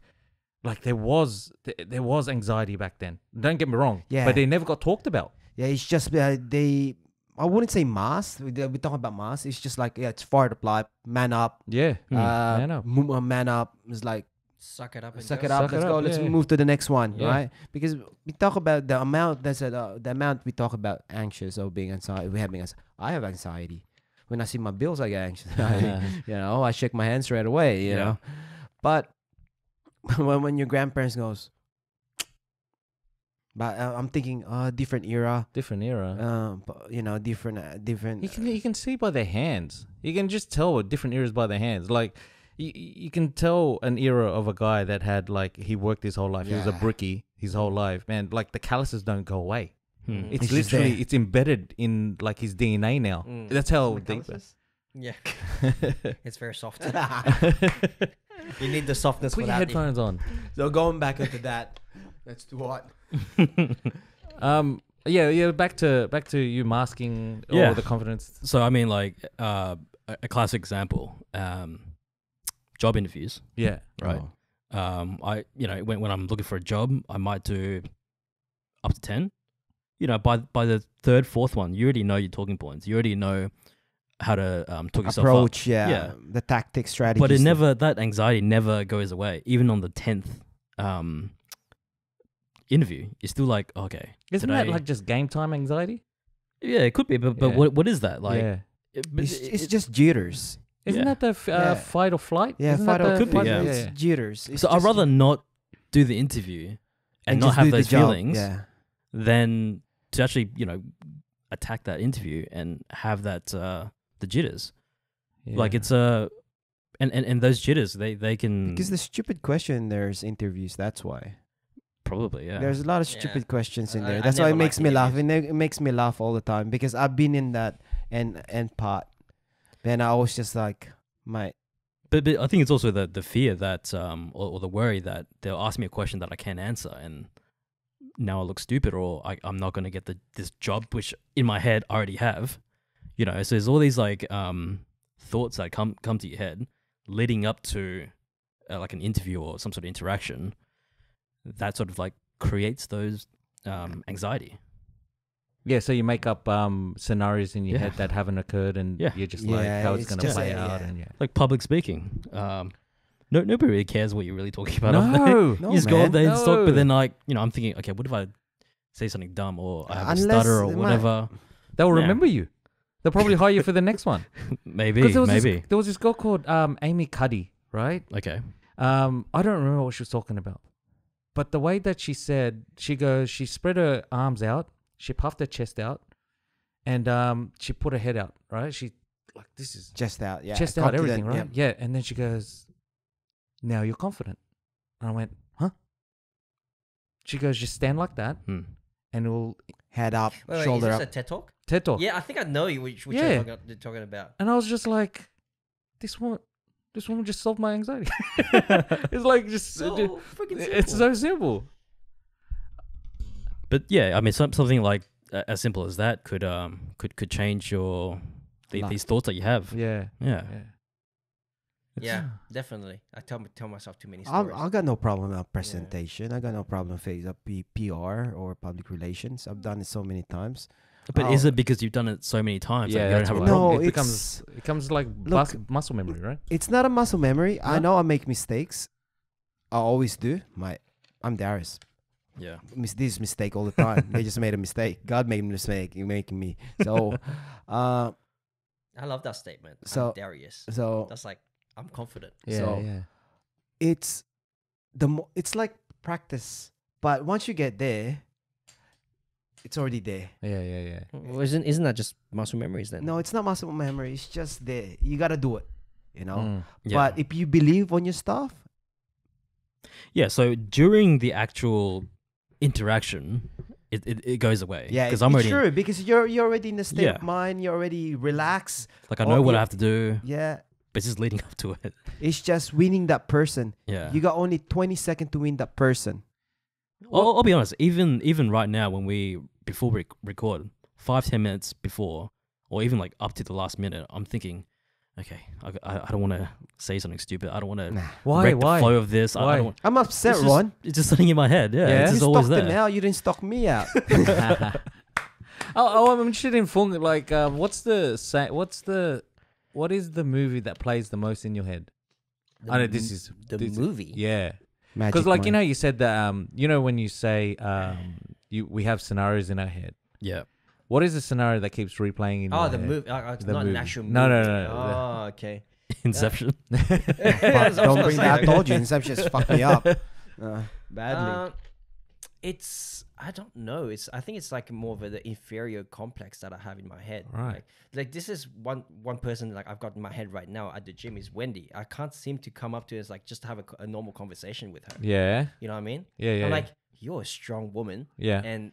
like there was th- there was anxiety back then. Don't get me wrong, Yeah. but they never got talked about. Yeah, it's just uh, they. I wouldn't say mass. We we talking about mass. It's just like yeah, it's fire to apply. Man up. Yeah, Hmm. Uh, man up. uh, man up. It's like Suck it up. And suck go. it up. Suck let's go. up, Let's yeah. move to the next one, Yeah. right? Because we talk about the amount. That's uh, the amount we talk about anxious or being anxiety. We having anxiety. I have anxiety. When I see my bills, I get anxious. you know, I shake my hands right away. You Yeah. know, but when when your grandparents goes, but uh, I'm thinking, uh, different era. Different era. Um, but, you know, different, uh, different. You can you can see by their hands. You can just tell what different eras by their hands. Like you, you can tell an era of a guy that had like he worked his whole life. He was a Yeah. brickie his whole life. Man, like the calluses don't go away. Hmm. It's It's just literally there. it's embedded in like his DNA now. Mm. That's how deep. Yeah, it's very soft. you need the softness Put for your that. headphones on. So going back into that, that's too hot. Um. Yeah. Yeah. Back to back to you masking Yeah. all the confidence. So I mean, like uh, a, a classic example, um, job interviews. Yeah. Right. Oh. Um, I you know when when I'm looking for a job, I might do up to ten. You know, by by the third, fourth one, you already know your talking points. You already know how to um, talk yourself up. Approach, yeah, Yeah. the tactic strategy. But it never that anxiety never goes away. Even on the tenth um, interview, you're still like, okay, Isn't today- that like just game time anxiety? yeah, it could be, but but Yeah. what what is that like? yeah. it- but It's, it's just jitters. Isn't Yeah. that the f- uh, Yeah. fight or flight? Yeah, Isn't fight or the Could be, fight- yeah. It's jitters. It's so I'd just- rather not do the interview and, not just have the those job, feelings Yeah, than to actually you know attack that interview and have that uh, the jitters. Like Yeah. it's a and, and and those jitters, they they can Because the stupid question, there's interviews. That's why. probably yeah. There's a lot of Yeah. stupid questions in I- there. I That's why it never makes liked me laugh. interviews. It, ne- it makes me laugh all the time because I've been in that and and part. Then I was just like, mate, But, but I think it's also the the fear that um or, or the worry that they'll ask me a question that I can't answer and now I look stupid or I, I'm not gonna get the this job which in my head I already have. You know, so there's all these like um thoughts that come come to your head leading up to uh, like an interview or some sort of interaction that sort of like creates those um anxiety. Yeah, so you make up um, scenarios in your Yeah. head that haven't occurred, and Yeah. you're just like Yeah, how it's it's gonna just- play yeah, out, yeah. and yeah. Like public speaking. Um no nobody really cares what you're really talking about. up there. No, no, you just go man. up there and talk, No. but then like you know, I'm thinking, okay, what if I say something dumb or I have a stutter or they might- whatever? they'll Yeah. remember you. They'll probably hire you for the next one. maybe, 'Cause there was maybe. This, there was this girl called um, Amy Cuddy, right? Okay. Um, I don't remember what she was talking about, but the way that she said, she goes, she spread her arms out, she puffed her chest out, and um, she put her head out, right? She like this is chest out, yeah, chest out, confident, everything, right? Yeah. and then she goes, "Now you're confident." And I went, "Huh?" She goes, "Just stand like that, Hmm. and we'll Head up, Wait, wait, is shoulder this up. a TED talk? TED talk." Yeah, I think I know you, which, which Yeah. you're, talking, you're talking about. And I was just like, "This woman, this woman just solved my anxiety." it's like just, So freaking it's simple. so simple. But yeah, I mean, some, something like uh, as simple as that could um could could change your the, these thoughts that you have. Yeah, Yeah. yeah. Yeah, definitely. I tell tell myself too many I stories. I got no problem with presentation. I got no problem face up P- PR or public relations. I've done it so many times. But is it because you've done it so many times Yeah, that you don't have a No, problem? it it's- becomes it becomes like Look- bus- muscle memory, right? It's not a muscle memory. I know I make mistakes. I always do. My, I'm Darius. Yeah. Mis- this mistake all the time. they just made a mistake. God made a mistake. You're making me. So, uh, I love that statement. So- I'm Darius. so That's like I'm confident. Yeah, So- yeah. it's the mo- it's like practice. But once you get there, it's already there. Yeah, yeah, yeah. Well, isn't isn't that just muscle memories then? No, it's not muscle memory. It's just there. You gotta do it. You know. Mm. Yeah. But if you believe on your stuff, yeah. So during the actual interaction, it, it, it goes away. yeah, Because it's, I'm already true because you're you're already in the state Yeah. of mind. You're already relaxed. like I know what. I have to do, Yeah, but it's just leading up to it. it's just winning that person. Yeah. You got only 20 seconds to win that person. I'll, I'll be honest. Even even right now, when we before we record, five ten minutes before, or even like up to the last minute, I'm thinking, okay, I, I, I don't want to say something stupid. I don't want to Nah. Why? wreck the flow of this. I, I Why? don't want, I'm upset, it's just, Ron. It's just something in my head. Yeah, Yeah? it's You just always there. them out. You didn't stalk me out. oh, oh, I'm interested in Phuong. Like, um, what's the say? What's the what is the movie that plays the most in your head? I know this is the this- movie. Yeah, because like you know, you said that um, you know when you say um, you we have scenarios in our head. Yeah. What is the scenario that keeps replaying in Oh, your the head? movie. Uh, uh, The not an movie. actual movie. No, no, no, no, Oh, okay. Inception. Fuck, That's what don't I bring that. I saying. told you, Inception just fucked me up. Uh, badly. Uh, it's I don't know. It's I think it's like more of a, the inferior complex that I have in my head. Right. Like, like this is one one person like I've got in my head right now at the gym is Wendy. I can't seem to come up to her as like just to have a, co- a normal conversation with her. Yeah, You know what I mean? yeah, yeah. I'm yeah. like you're a strong woman, yeah. and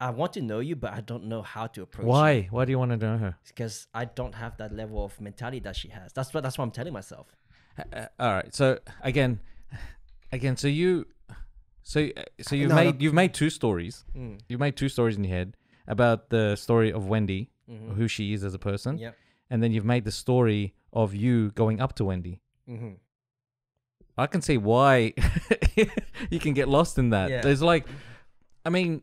I want to know you, but I don't know how to approach. Why? Why do you want to know her? Because I don't have that level of mentality that she has. That's what that's what I'm telling myself. Uh, all right. So again, again. So you, so uh, so you've No, no. made you've made two stories. Mm. You've made two stories in your head about the story of Wendy, Mhm. who she is as a person, Yep. and then you've made the story of you going up to Wendy. Mm-hmm. I can see why you can get lost in that. Yeah. There's like, I mean,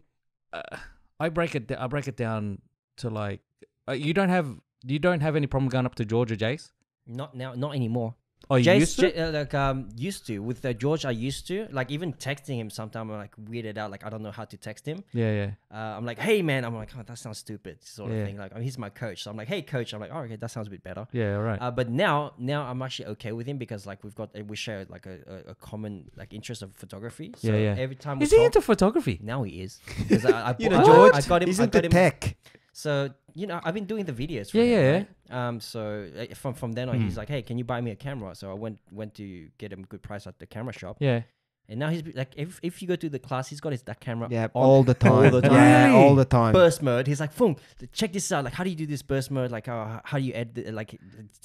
uh, I break it. I break it down to like, uh, you don't have you don't have any problem going up to Georgia, Jace. Not now, not anymore. Oh, you Jace, used to? J- uh, like um used to with uh, George. I used to like even texting him. Sometimes I'm like weirded out. Like I don't know how to text him. yeah, yeah. Uh, I'm like, hey man. I'm like, oh, that sounds stupid, sort of Yeah. thing. Like oh, he's my coach, so I'm like, hey coach. I'm like, oh, okay, that sounds a bit better. Yeah, all right. Uh, but now, now I'm actually okay with him because like we've got uh, we share like a, a, a common like interest of photography. So Yeah, yeah. every time we is he talk, into photography? now he is because I, I, you bought- know, I, George, I got him. he's I into got him. tech. So you know, I've been doing the videos. For Yeah, him, yeah. right? Um, so uh, from from then on, he's like, "Hey, can you buy me a camera?" So I went went to get him a good price at the camera shop, Yeah. and now he's like, if if you go to the class, he's got his that camera Yeah, on all the time. all the time. Yeah, all the time. burst mode. He's like, "Phuong, check this out. Like, how do you do this burst mode? Like, how how do you edit? Like,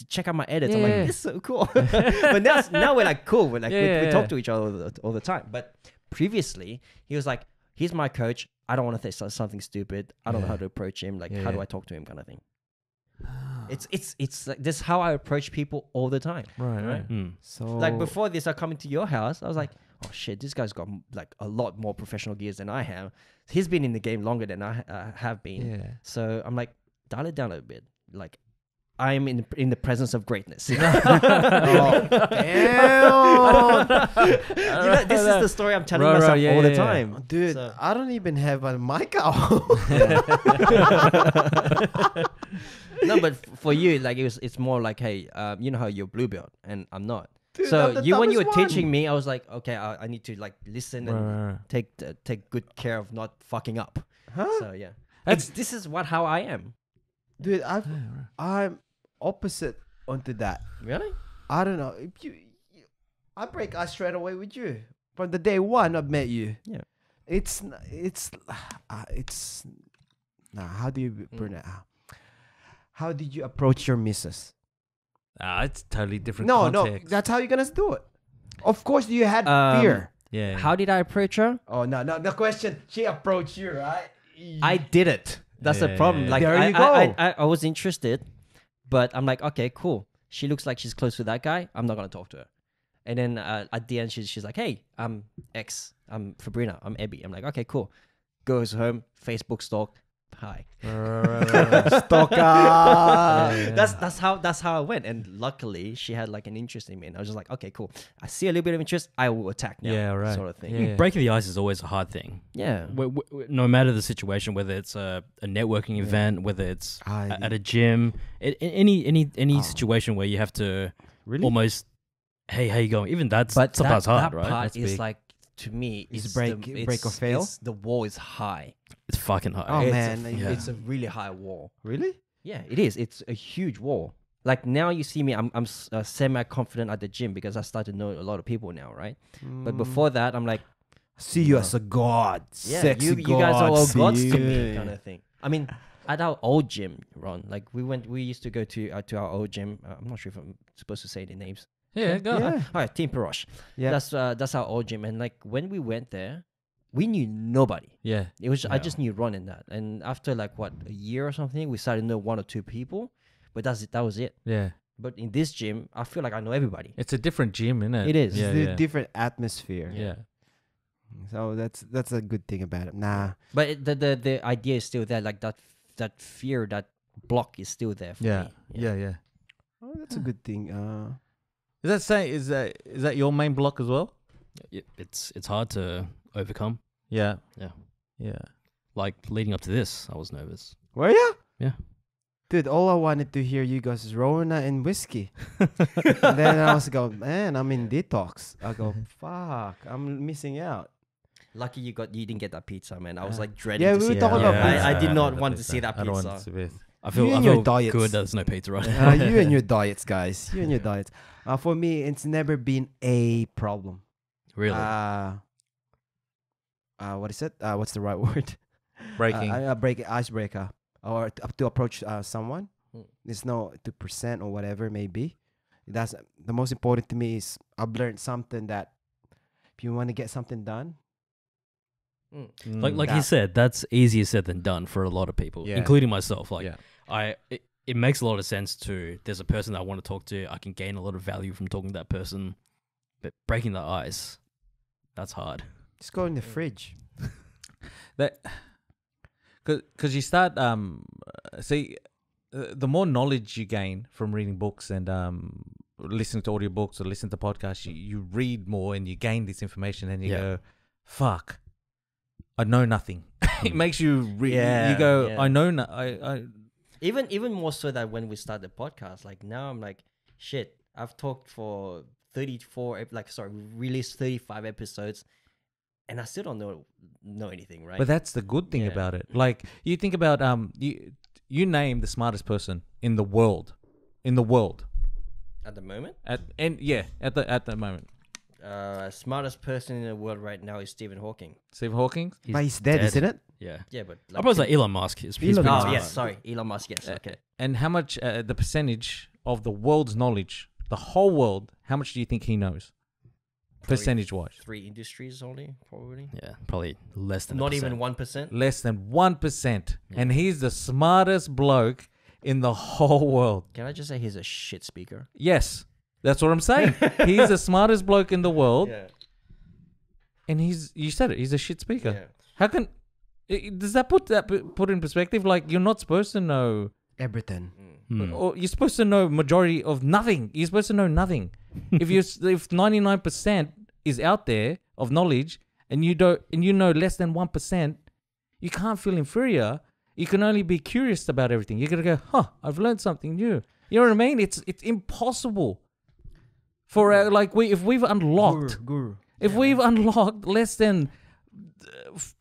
check out my edits." I'm like, "This is so cool." but now now we're like cool. We're like Yeah, we, yeah, we talk yeah. to each other all the, all the time. But previously, he was like, "He's my coach. I don't want to say something stupid. I don't know how to approach him. Like, Yeah, how do. I talk to him? Kind of thing." It's it's it's like this is how I approach people all the time. Right, right. Hmm. So Like before this, I come into your house. I was like, oh shit, this guy's got like a lot more professional gears than I have. He's been in the game longer than I uh, have been. Yeah. So I'm like, dial it down a bit. Like, I'm in in the presence of greatness. you Oh, know, this is the story I'm telling Right, right, myself yeah, all the yeah, yeah. time, Dude, So- I don't even have a mic out. no, but for you, like it was, it's more like, hey, um, you know how you're blue belt and I'm not. Dude, so you, when you were one. teaching me, I was like, okay, I, I need to like listen Right, and right, right. take uh, take good care of not fucking up. Huh? So yeah, That's- it's, this is what how I am. Dude, I've, I'm opposite onto that. Really? I don't know. If you, you, I break ice straight away with you from the day one I've met you. Yeah. It's it's uh, it's nah. How do you Mm. burn it out? How did you approach your missus? Ah, it's totally different. No, context. no. That's how you're gonna do it. Of course, you had Um, fear. yeah. How did I approach her? Oh no, no. The question: She approached you, right? I did it. That's the problem. Like There I, you I, I, go. I, I was interested, but I'm like, okay, cool. She looks like she's close to that guy. I'm not gonna talk to her. And then uh, at the end, she's she's like, hey, I'm X. I'm Fabrina. I'm Ebby. I'm like, okay, cool. Goes home. Facebook stalk. Hi. Stalker. That's that's how that's how I went. And luckily, she had like an interest in me, and I was just like, okay, cool. I see a little bit of interest. I will attack now. Yeah, right. Sort of thing. Yeah. Breaking the ice is always a hard thing. Yeah. Wh- wh- no matter the situation, whether it's a, a networking event, whether it's I a- at a gym, a- a- any any any Oh. situation where you have to really? almost, hey, how you going? Even that's But sometimes that, hard, that right? part That's is big. like to me, Is it's break- the, break or fail? it's- the wall is high. It's fucking high. Oh, it's man, a, yeah. it's a really high wall. really? Yeah, it is. It's a huge wall. Like now, you see me. I'm I'm uh, semi confident at the gym because I start to know a lot of people now, right? But Mm. before that, I'm like, see you as a god, yeah, sexy you, you guys are all see gods to me, kind of thing. I mean, at our old gym, Ron, like we went, we used to go to uh, to our old gym. Uh, I'm not sure if I'm supposed to say the names. Yeah, go. Yeah. All right, Team Perosh. Yeah. That's uh, that's our old gym, and like when we went there, we knew nobody. Yeah. It was I just knew Ron in that, and after like what a year or something, we started to know one or two people, but that's it. That was it. Yeah. But in this gym, I feel like I know everybody. It's a different gym, isn't it? It is. Yeah. it's a Yeah. different atmosphere. yeah. So that's that's a good thing about it. Nah. But it, the the the idea is still there. Like that that fear, that block is still there for Yeah. me. Yeah. Yeah. Oh, that's a good thing. Uh, Is that say is that is that your main block as well? It- it's it's hard to overcome. Yeah. Yeah. Yeah. Like leading up to this, I was nervous. were ya? Yeah. Dude, all I wanted to hear you guys is Rona and whiskey. and then I was go, man, I'm in detox. I go, fuck, I'm missing out. Lucky you got you didn't get that pizza, man. I was like dreading yeah, to we see were that. talking about I, pizza. I did not the want to pizza. see that I don't want pizza. to see it. I feel You I and your feel diets. good. There's no pizza, right? Uh, you and your diets, guys. You and your diets. Uh, for me, it's never been a problem. really? Uh, uh, what is it? Uh, what's the right word? Breaking. Uh, uh, break icebreaker or to, to approach uh, someone. Mm. There's no two percent or whatever it may be. That's the most important to me. Is I've learned something that if you want to get something done, like like that- he said, that's easier said than done for a lot of people, Yeah. including myself. Like Yeah. I, it, it makes a lot of sense to. There's a person that I want to talk to. I can gain a lot of value from talking to that person, but breaking the ice, that's hard. just go in the fridge. that because you start um uh, see uh, the more knowledge you gain from reading books and um listening to audiobooks or listening to podcasts you, you read more and you gain this information and you Yeah. go fuck i know nothing it Mm. makes you re- Yeah, you go yeah. i know no- I, I even even more so that when we start the podcast like now i'm like shit i've talked for 34 like sorry released 35 episodes and i still don't know know anything right But that's the good thing Yeah. about it. Like you think about um you you name the smartest person in the world, in the world. At the moment, At and yeah, at the at the moment, uh, smartest person in the world right now is Stephen Hawking. Stephen Hawking. but he's dead, isn't it? Yeah. Yeah, but I probably say Elon Musk. Is, he's Elon Musk. Oh yes, sorry, Elon Musk. Yes, Uh, okay. And how much uh, the percentage of the world's knowledge, the whole world, how much do you think he knows, Probably percentage wise? Three industries only, probably. Yeah, probably less than a Not even one percent. Less than one percent, and he's the smartest bloke in the whole world. Can I just say he's a shit speaker? Yes, that's what I'm saying. he's the smartest bloke in the world, Yeah. and he's you said it. He's a shit speaker. Yeah. How can i- i- does that put that put in perspective? Like you're not supposed to know, Everything. Hmm. or you're supposed to know majority of nothing. You're supposed to know nothing. if you if 99 percent is out there of knowledge, and you don't and you know less than one percent, you can't feel inferior. You can only be curious about everything. You're gonna go, huh? I've learned something new. You know what I mean? It's it's impossible for uh, like we if we've unlocked Guru. if we've unlocked less than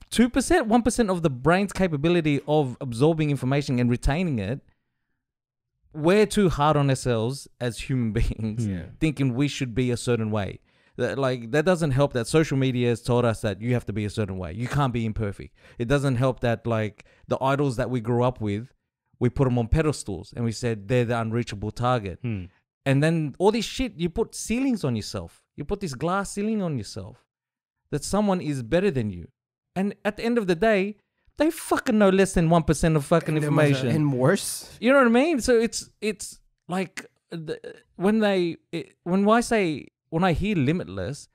two percent, one percent of the brain's capability of absorbing information and retaining it, we're too hard on ourselves as human beings, Yeah. thinking we should be a certain way. That, like that doesn't help that social media has taught us that you have to be a certain way. You can't be imperfect. It doesn't help that like the idols that we grew up with, we put them on pedestals and we said they're the unreachable target. Hmm. And then all this shit, you put ceilings on yourself. You put this glass ceiling on yourself that someone is better than you. And at the end of the day, they fucking know less than 1% of fucking information. And worse. you know what I mean? So it's it's like the, when they it, when I say when I hear limitless,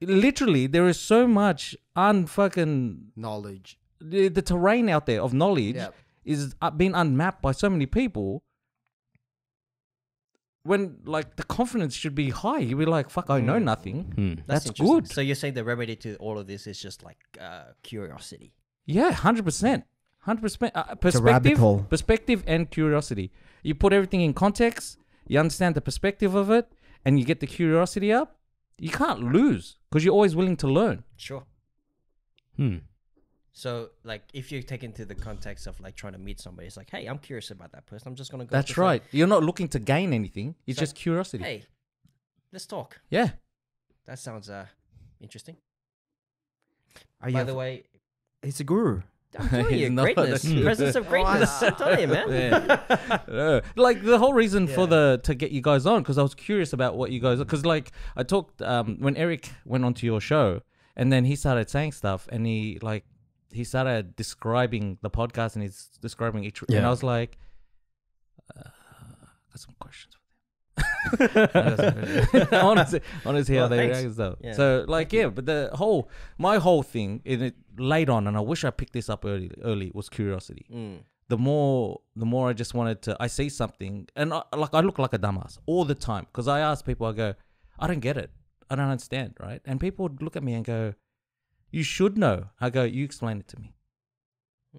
literally there is so much unfucking Knowledge. the, the terrain out there of knowledge Yep. is uh, being unmapped by so many people. When like the confidence should be high, you'd be like, "Fuck, I know Mm. nothing." Hmm. That's interesting. good. So you're saying the remedy to all of this is just like uh, curiosity. Yeah, hundred percent, hundred percent. Uh, rabbit Perspective, hole. perspective, and curiosity. You put everything in context. You understand the perspective of it, and you get the curiosity up. You can't lose because you're always willing to learn. Sure. Hmm. So like if you take into the context of like trying to meet somebody, it's like, hey, I'm curious about that person. I'm just gonna go. That's to say, right. You're not looking to gain anything. It's So- just curiosity. Hey, let's talk. Yeah. That sounds uh interesting. Are you By a- the way, He's a guru. I'm telling you, He's not- greatness, presence of greatness. I'm telling you, man. Uh, like the whole reason for the to get you guys on because I was curious about what you guys because like I talked um when Eric went onto your show and then he started saying stuff and he like he started describing the podcast and he's describing each and I was like uh, got some questions I want to see, I want to see how they thanks. react and stuff. Yeah. So like yeah, but the whole my whole thing in it late on, and I wish I picked this up early. Early was curiosity Mm. the more the more I just wanted to I see something and I, like I look like a dumbass all the time because I ask people I go I don't get it I don't understand right and people would look at me and go you should know. I go you explain it to me.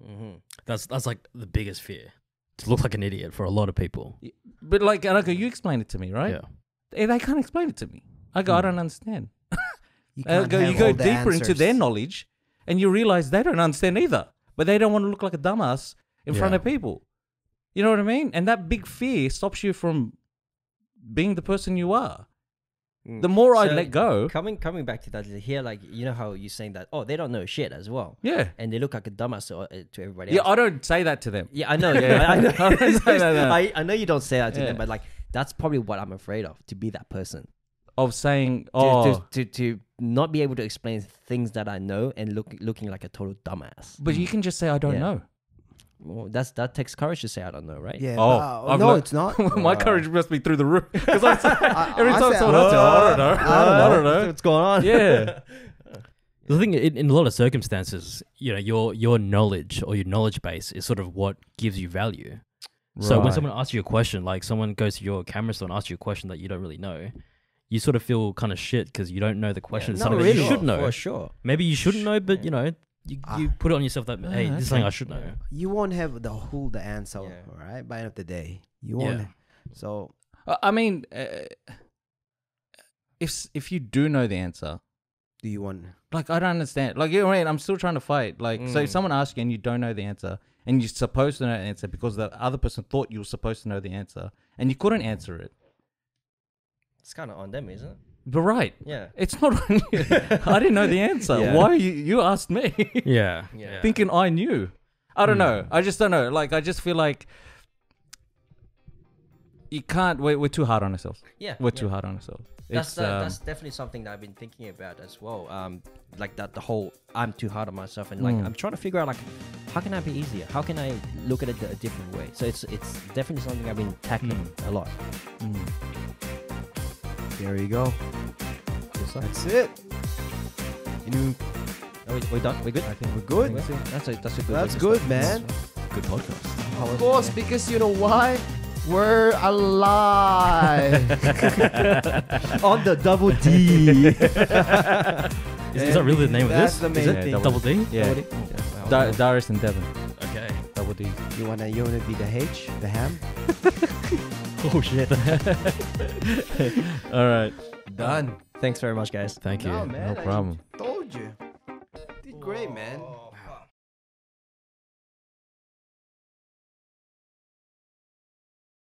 Mm-hmm. That's that's like the biggest fear. To look like an idiot for a lot of people. but like and I go you explain it to me right? Yeah. they, they can't explain it to me. I go I don't understand. You, I can't go you go all the deeper into their knowledge and you realize they don't understand either but they don't want to look like a dumbass in front of people. You know what I mean? And that big fear stops you from being the person you are Mm. the more I let go, Coming coming back to that here, like you know how you're saying that oh they don't know shit as well, yeah, and they look like a dumbass to, uh, to everybody yeah. else. I don't say that to them. Yeah, I know. Yeah. I, I know. I don't say that, no. I, know you don't say that to Yeah. them, but like that's probably what I'm afraid of to be that person. Of saying, To, oh, to, to to not be able to explain things that I know and look looking like a total dumbass. but you can just say I don't Yeah. know. Well, that's that takes courage to say I don't know, right? Yeah. Oh, but, uh, I've no, learned- it's not. My courage must be through the roof. Because I say, I- every I time say, someone else says, I don't know, I don't know. What's going on? Yeah, The thing in, in a lot of circumstances, you know, your your knowledge or your knowledge base is sort of what gives you value. So when Right. someone asks you a question, like someone goes to your camera store and asks you a question that you don't really know, you sort of feel kind of shit because you don't know the question. It's no, something really, that you should know. for sure. Maybe you shouldn't know, but you know, you, Ah. you put it on yourself that hey, Ah, this is something. I should know. You won't have the whole the answer, Yeah. all right? By the end of the day, you won't. Yeah. So I I mean, uh, if if you do know the answer, do you want? Like I don't understand. Like you know what I mean? I'm still trying to fight. Like so, if Mm. someone asks you and you don't know the answer, and you're supposed to know the answer because the other person thought you were supposed to know the answer, and you couldn't answer it. It's kind of on them, isn't it? But right, Yeah. it's not on you. I didn't know the answer. Yeah. Why you you asked me, Yeah. Yeah. thinking I knew? I don't Hmm. know. I just don't know. Like I just feel like you can't. We're, we're too hard on ourselves. Yeah. We're yeah. too hard on ourselves. That's It's, um, that's definitely something that I've been thinking about as well. Um, like that the whole I'm too hard on myself, and like Mm. I'm trying to figure out like how can I be easier? How can I look at it a different way? So it's it's definitely something I've been tackling a lot. There you go. Yes. That's it. You Are we, we done? We good? I think we're good. That's a that's a good. That's way good, start. man. Good podcast. Of course, because you know why? We're alive on the double D. Is, is that really the name of this? the Is it? thing. Double D? Yeah, Double D? Yeah. Da- Darius and Devon, Okay. double D. You wanna you wanna be the H, the ham? Oh shit! All right, Done. Thanks very much, guys. Thank you. No, man, no I problem. told you. Did great, man.